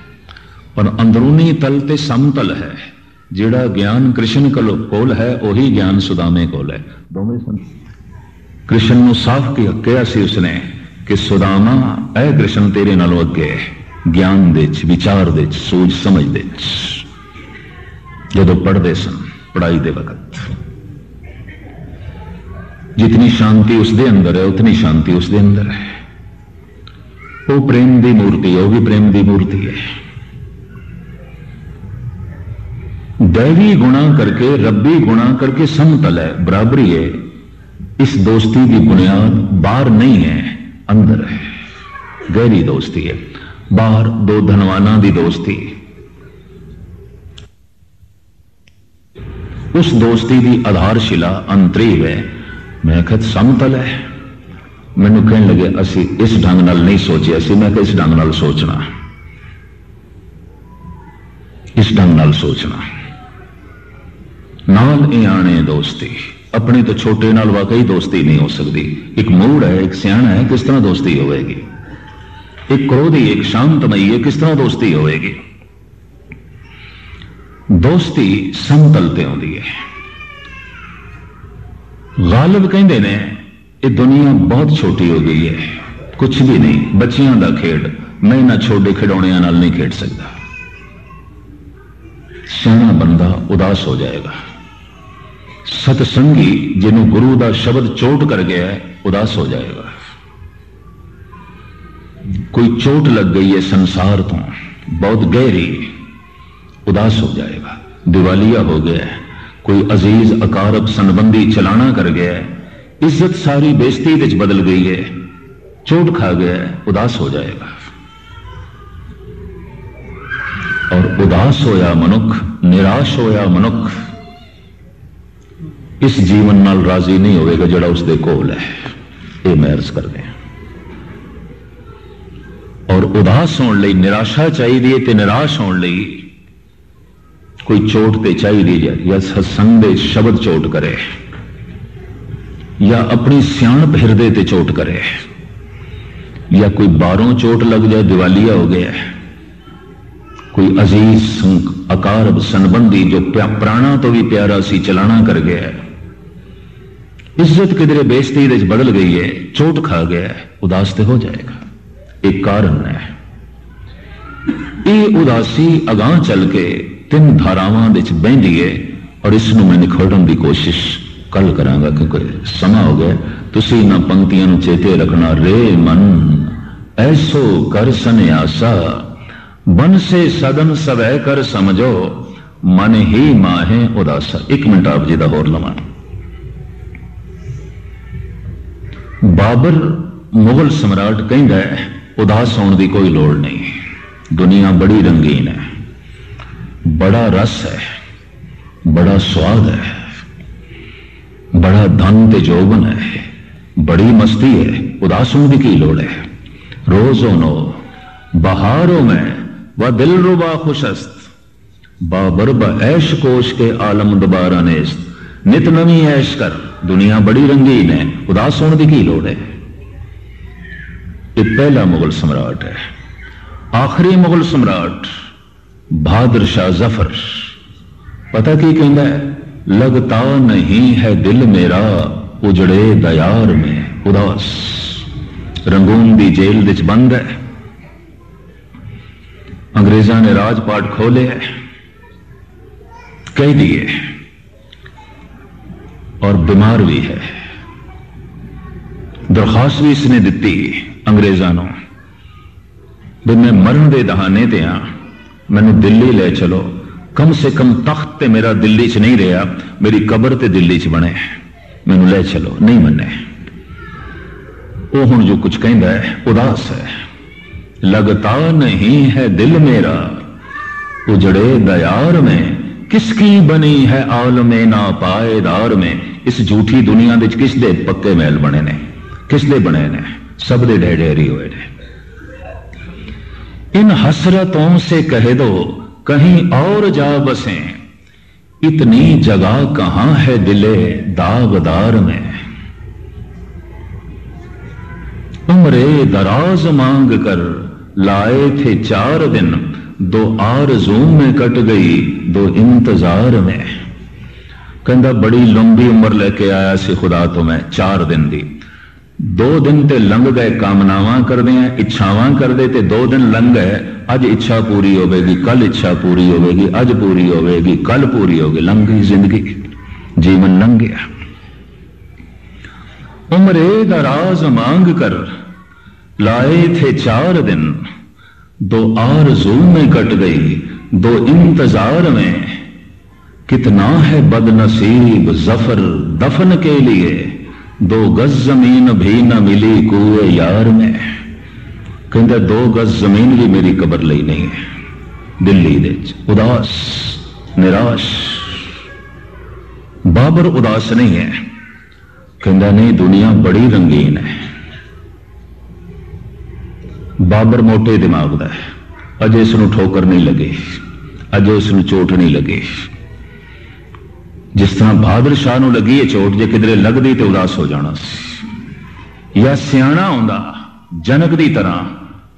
ਪਰ ਅੰਦਰੂਨੀ ਤਲ ਤੇ ਸਮਤਲ ਹੈ ਜਿਹੜਾ ਗਿਆਨ ਕ੍ਰਿਸ਼ਨ ਕੋਲ ਹੈ ਉਹੀ ਗਿਆਨ ਸੁਦਾਮੇ ਕੋਲ ਹੈ ਦੋਵੇਂ ਸੰ ਕ੍ਰਿਸ਼ਨ ਨੂੰ ਸਾਫ਼ ਕਿਹਾ ਸੀ ਉਸਨੇ ਕਿ ਸੁਦਾਮਾ ਐ ਕ੍ਰਿਸ਼ਨ ਤੇਰੇ ਨਾਲੋਂ ਅੱਗੇ ਗਿਆਨ ਦੇ ਚ ਵਿਚਾਰ ਦੇ ਚ ਸੋਚ ਸਮਝ ਦੇ ਚ ਜਦੋਂ ਪੜ੍ਹਦੇ ਸਨ ਪੜਾਈ ਦੇ ਵਕਤ ਜਿਤਨੀ ਸ਼ਾਂਤੀ ਉਸ ਦੇ ਅੰਦਰ ਹੈ ਉਤਨੀ ਸ਼ਾਂਤੀ ਉਸ ਦੇ ਅੰਦਰ ਹੈ ਉਹ ਪ੍ਰੇਮ ਦੀ ਮੂਰਤੀ ਹੈ ਉਹ ਵੀ ਪ੍ਰੇਮ ਦੀ दैवी गुणा करके, रब्बी गुणा करके समतल है, बराबरी है। इस दोस्ती की बुनियाद बाहर नहीं है, अंदर है। गहरी दोस्ती है, बाहर दो धनवाना की दोस्ती। उस दोस्ती की आधारशिला अंतरीव है, मैं कहत समतल है। मैनू कह लगे, असि इस ढंग नहीं सोचे, असि मैं इस ढंग सोचना? इस ढंग सोचना। ਨਾਲ ਇਹ ਆਣੇ ਦੋਸਤੀ। ਆਪਣੇ ਤੋਂ ਛੋਟੇ ਨਾਲ ਵਾਕਈ ਦੋਸਤੀ ਨਹੀਂ ਹੋ ਸਕਦੀ। ਇੱਕ ਮੂੜ ਹੈ, ਇੱਕ ਸਿਆਣਾ ਹੈ, ਕਿਸ ਤਰ੍ਹਾਂ ਦੋਸਤੀ ਹੋਵੇਗੀ? ਇੱਕ ਕ੍ਰੋਧੀ ਇੱਕ ਸ਼ਾਂਤਮਈ ਹੈ, ਕਿਸ ਤਰ੍ਹਾਂ ਦੋਸਤੀ ਹੋਵੇਗੀ? ਦੋਸਤੀ ਸੰਤਲ ਤੇ ਆਉਂਦੀ ਹੈ। ਗਾਲਬ ਕਹਿੰਦੇ ਨੇ, ਇਹ ਦੁਨੀਆ ਬਹੁਤ ਛੋਟੀ ਹੋ ਗਈ ਹੈ। ਕੁਝ ਵੀ ਨਹੀਂ, ਬੱਚਿਆਂ ਦਾ ਖੇਡ। ਮੈਂ ਇਹਨਾਂ ਛੋਟੇ ਖਿਡੌਣਿਆਂ ਨਾਲ ਨਹੀਂ ਖੇਡ ਸਕਦਾ। ਸਿਆਣਾ ਬੰਦਾ ਉਦਾਸ ਹੋ ਜਾਏਗਾ। ਸਤਸੰਗੀ ਜਿਹਨੂੰ ਗੁਰੂ ਦਾ ਸ਼ਬਦ ਚੋਟ ਕਰ ਗਿਆ ਉਦਾਸ ਹੋ ਜਾਏਗਾ। ਕੋਈ ਚੋਟ ਲੱਗ ਗਈ ਹੈ ਸੰਸਾਰ ਤੋਂ, ਬਹੁਤ ਗਹਿਰੀ, ਉਦਾਸ ਹੋ ਜਾਏਗਾ। ਦਿਵਾਲੀਆ ਹੋ ਗਿਆ ਕੋਈ ਅਜ਼ੀਜ਼, ਅਕਾਰਬ ਸੰਬੰਧੀ ਚਲਾਣਾ ਕਰ ਗਿਆ ਇੱਜ਼ਤ ਸਾਰੀ ਬੇਇੱਜ਼ਤੀ ਵਿੱਚ ਬਦਲ ਗਈ ਹੈ, ਚੋਟ ਖਾ ਗਿਆ ਉਦਾਸ ਹੋ ਜਾਏਗਾ। ਔਰ ਉਦਾਸ ਹੋਇਆ ਮਨੁੱਖ, ਨਿਰਾਸ਼ ਹੋਇਆ ਮਨੁੱਖ ਇਸ ਜੀਵਨ ਨਾਲ ਰਾਜ਼ੀ ਨਹੀਂ ਹੋਵੇਗਾ ਜਿਹੜਾ ਉਸ ਦੇ ਕੋਲ ਹੈ। ਇਹ ਮੈਂ ਅਰਜ਼ ਕਰਦੇ ਹਾਂ। ਔਰ ਉਦਾਸ ਹੋਣ ਲਈ, ਨਿਰਾਸ਼ਾ ਚਾਹੀਦੀ ਹੈ ਤੇ ਨਿਰਾਸ਼ ਹੋਣ ਲਈ ਕੋਈ ਚੋਟ ਤੇ ਚਾਹੀਦੀ ਹੈ ਜਾਂ ਸਤਸੰਗ ਦੇ ਸ਼ਬਦ ਚੋਟ ਕਰੇ ਜਾਂ ਆਪਣੀ ਸਿਆਣਪ ਹਿਰਦੇ ਤੇ ਚੋਟ ਕਰੇ ਜਾਂ ਕੋਈ ਬਾਹਰੋਂ ਚੋਟ ਲੱਗ ਜਾਏ, ਦਿਵਾਲੀਆ ਹੋ ਗਿਆ ਕੋਈ ਅਜ਼ੀਜ਼ ਅਕਾਰਬ ਸੰਬੰਧੀ ਜੋ ਪੁਰਾਣਾ ਤੋਂ ਵੀ ਪਿਆਰਾ ਸੀ, ਚਲਾਣਾ ਕਰ ਗਿਆ ਇੱਜ਼ਤ ਕਿਧਰੇ ਬੇਇੱਜ਼ਤੀ ਵਿੱਚ ਬਦਲ ਗਈ ਹੈ ਚੋਟ ਖਾ ਗਿਆ ਉਦਾਸ ਤੇ ਹੋ ਜਾਏਗਾ ਇੱਕ ਕਾਰਨ ਹੈ ਇਹ ਉਦਾਸੀ ਅਗਾਹ ਚੱਲ ਕੇ ਤਿੰਨ ਧਾਰਾਵਾਂ ਵਿੱਚ ਬਹਿੰਦੀ ਹੈ ਔਰ ਇਸ ਨੂੰ ਮੈਂ ਨਿਖੋੜਨ ਦੀ ਕੋਸ਼ਿਸ਼ ਕੱਲ ਕਰਾਂਗਾ ਕਿਉਂਕਿ ਸਮਾਂ ਹੋ ਗਿਆ ਤੁਸੀਂ ਇਹਨਾਂ ਪੰਕਤੀਆਂ ਨੂੰ ਚੇਤੇ ਰੱਖਣਾ ਰੇ ਮਨ ਐਸੋ ਕਰ ਸੰਿਆਸਾ ਬਨ ਸੇ ਸਦਨ ਸਵੈ ਕਰ ਸਮਝੋ ਮਨ ਹੀ ਮਾਹੇ ਉਦਾਸਾ ਇੱਕ ਮਿੰਟ ਆਪ ਜੀ ਦਾ ਹੋਰ ਲਵਾਂ ਬਾਬਰ ਮੁਗਲ ਸਮਰਾਟ ਕਹਿੰਦਾ ਹੈ ਉਦਾਸ ਹੋਣ ਦੀ ਕੋਈ ਲੋੜ ਨਹੀਂ ਦੁਨੀਆ ਬੜੀ ਰੰਗੀਨ ਹੈ ਬੜਾ ਰਸ ਹੈ ਬੜਾ ਸਵਾਦ ਹੈ ਬੜਾ ਧਨ ਤੇ ਜੋਬਨ ਹੈ ਬੜੀ ਮਸਤੀ ਹੈ ਉਦਾਸ ਹੋਣ ਦੀ ਕੀ ਲੋੜ ਹੈ रोजो नो बहारों में व दिल रुबा खुशस्त बाबर ऐश कोश के आलम दोबारा नेस्त नित नवी ऐश कर दुनिया बड़ी रंगीन है। उदास होने की की लोड़ है? यह पहला मुगल सम्राट है। आखिरी मुगल सम्राट बहादुर शाह ज़फ़र। पता की कहना है, लगता नहीं है दिल मेरा उजड़े दयार में उदास। रंगून की जेल विच बंद है। अंग्रेजा ने राजपाट खोले है। कह दिए ਔਰ ਬਿਮਾਰ ਵੀ ਹੈ ਦਰਖਾਸਤ ਵੀ ਇਸਨੇ ਦਿੱਤੀ ਅੰਗਰੇਜ਼ਾਂ ਨੂੰ ਵੀ ਮੈਂ ਮਰਨ ਦੇ ਦਹਾਨੇ ਤੇ ਆ ਮੈਨੂੰ ਦਿੱਲੀ ਲੈ ਚਲੋ ਕਮ ਸੇ ਕਮ ਤਖਤ ਤੇ ਮੇਰਾ ਦਿੱਲੀ 'ਚ ਨਹੀਂ ਰਿਹਾ ਮੇਰੀ ਕਬਰ ਤੇ ਦਿੱਲੀ 'ਚ ਬਣੇ ਮੈਨੂੰ ਲੈ ਚਲੋ ਨਹੀਂ ਮੰਨੇ ਉਹ ਹੁਣ ਜੋ ਕੁਝ ਕਹਿੰਦਾ ਹੈ ਉਦਾਸ ਹੈ लगता नहीं है दिल मेरा उजड़े दयार में किसकी बनी है आलम ना पाएदार में इस झूठी दुनिया ਦੇ ਕਿਸ ਦੇ ਪੱਕੇ ਮਹਿਲ ਬਣੇ ਨੇ ਕਿਸ ਦੇ ਬਣੇ ਨੇ ਸਭ ਦੇ ਢੇਰੀ ਹੋਏ ਨੇ इन हसरतों से कह दो कहीं और जा बसे इतनी जगह कहां है दिले दागदार में उम्रे दराज मांग कर लाए थे चार दिन दो आरजू में कट गई दो इंतजार में ਕਹਿੰਦਾ ਬੜੀ ਲੰਬੀ ਉਮਰ ਲੈ ਕੇ ਆਇਆ ਸੀ ਖੁਦਾ ਤੋਂ ਮੈਂ 4 ਦਿਨ ਦੀ ਦੋ ਦਿਨ ਤੇ ਲੰਘ ਗਏ ਕਾਮਨਾਵਾਂ ਕਰਦੇ ਆ ਇੱਛਾਵਾਂ ਕਰਦੇ ਤੇ ਦੋ ਦਿਨ ਲੰਘ ਗਏ ਅੱਜ ਇੱਛਾ ਪੂਰੀ ਹੋਵੇਗੀ ਕੱਲ ਇੱਛਾ ਪੂਰੀ ਹੋਵੇਗੀ ਅੱਜ ਪੂਰੀ ਹੋਵੇਗੀ ਕੱਲ ਪੂਰੀ ਹੋਵੇਗੀ ਲੰਘ ਗਈ ਜ਼ਿੰਦਗੀ ਜੀਵਨ ਲੰਘ ਗਿਆ उम्रे दराज मांग कर लाए थे चार दिन दो आरजू में कट गई दो इंतजार में कितना है बदनसीब जफर दफन के लिए दो गज जमीन भी न मिली कुए यार में ਕਹਿੰਦਾ ਦੋ ਗਜ਼ ਜ਼ਮੀਨ ਵੀ ਮੇਰੀ ਕਬਰ ਲਈ ਨਹੀਂ ਹੈ ਦਿੱਲੀ ਦੇ ਵਿੱਚ ਉਦਾਸ ਨਿਰਾਸ਼ ਬਾਬਰ ਉਦਾਸ ਨਹੀਂ ਹੈ ਕਹਿੰਦਾ ਨਹੀਂ ਦੁਨੀਆ ਬੜੀ ਰੰਗੀਨ ਹੈ ਬਾਬਰ ਮੋਟੇ ਦਿਮਾਗ ਦਾ ਹੈ ਅਜੇ ਇਸ ਨੂੰ ਠੋਕਰ ਨਹੀਂ ਲੱਗੇ ਅਜੇ ਇਸ ਨੂੰ ਚੋਟ ਨਹੀਂ ਲੱਗੀ ਜਿਸ ਤਰ੍ਹਾਂ ਬਹਾਦਰ ਸ਼ਾਹ ਨੂੰ ਲੱਗੀ ਇਹ ਚੋਟ ਜੇ ਕਿਧਰੇ ਲੱਗਦੀ ਤੇ ਉਦਾਸ ਹੋ ਜਾਣਾ ਜਾਂ ਸਿਆਣਾ ਹੁੰਦਾ, ਜਨਕ ਦੀ ਤਰ੍ਹਾਂ,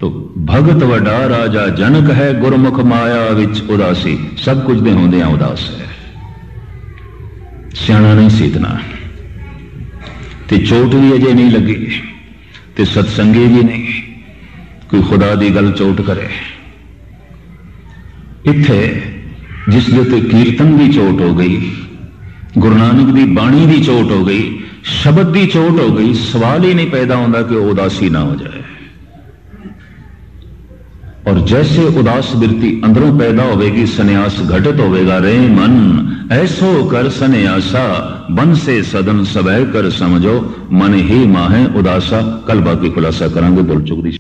ਤੋ ਭਗਤ ਵੱਡਾ ਰਾਜਾ ਜਨਕ ਹੈ, ਗੁਰਮੁਖ ਮਾਇਆ ਵਿੱਚ ਉਦਾਸੀ, ਸਭ ਕੁਝ ਦੇ ਹੁੰਦਿਆਂ ਉਦਾਸ ਹੈ। ਸਿਆਣਾ ਨਹੀਂ ਸੀ ਇਤਨਾ। ਤੇ ਚੋਟ ਵੀ ਅਜੇ ਨਹੀਂ ਲੱਗੀ, ਤੇ ਸਤਸੰਗੀ ਵੀ ਨਹੀਂ, ਕੋਈ ਖੁਦਾ ਦੀ ਗੱਲ ਚੋਟ ਕਰੇ। ਇੱਥੇ, ਜਿਸ ਦੇ ਤੇ ਕੀਰਤਨ ਦੀ ਚੋਟ ਹੋ ਗਈ ਗੁਰੂ ਨਾਨਕ ਦੀ ਬਾਣੀ ਦੀ ਚੋਟ ਹੋ ਗਈ, ਸ਼ਬਦ ਦੀ ਚੋਟ ਹੋ ਗਈ, ਸਵਾਲ ਹੀ ਨਹੀਂ ਪੈਦਾ ਹੁੰਦਾ ਕਿ ਉਦਾਸੀ ਨਾ ਹੋ ਜਾਏ। ਔਰ ਜੈਸੇ ਉਦਾਸ ਬਿਰਤੀ ਅੰਦਰੋਂ ਪੈਦਾ ਹੋਵੇਗੀ, ਸੰਨਿਆਸ ਘਟਿਤ ਹੋਵੇਗਾ, ਰੇ ਮਨ, ਐਸੋ ਕਰ ਸੰਨਿਆਸਾ ਬਨ ਸੇ ਸਦਨ ਸਵੈ ਕਰ ਸਮਝੋ, ਮਨ ਹੀ ਮਾਹੇ ਉਦਾਸਾ ਕੱਲ ਬਾਕੀ ਖੁਲਾਸਾ ਕਰਾਂਗੇ, ਬੋਲ ਚੁੱਕ ਦੀ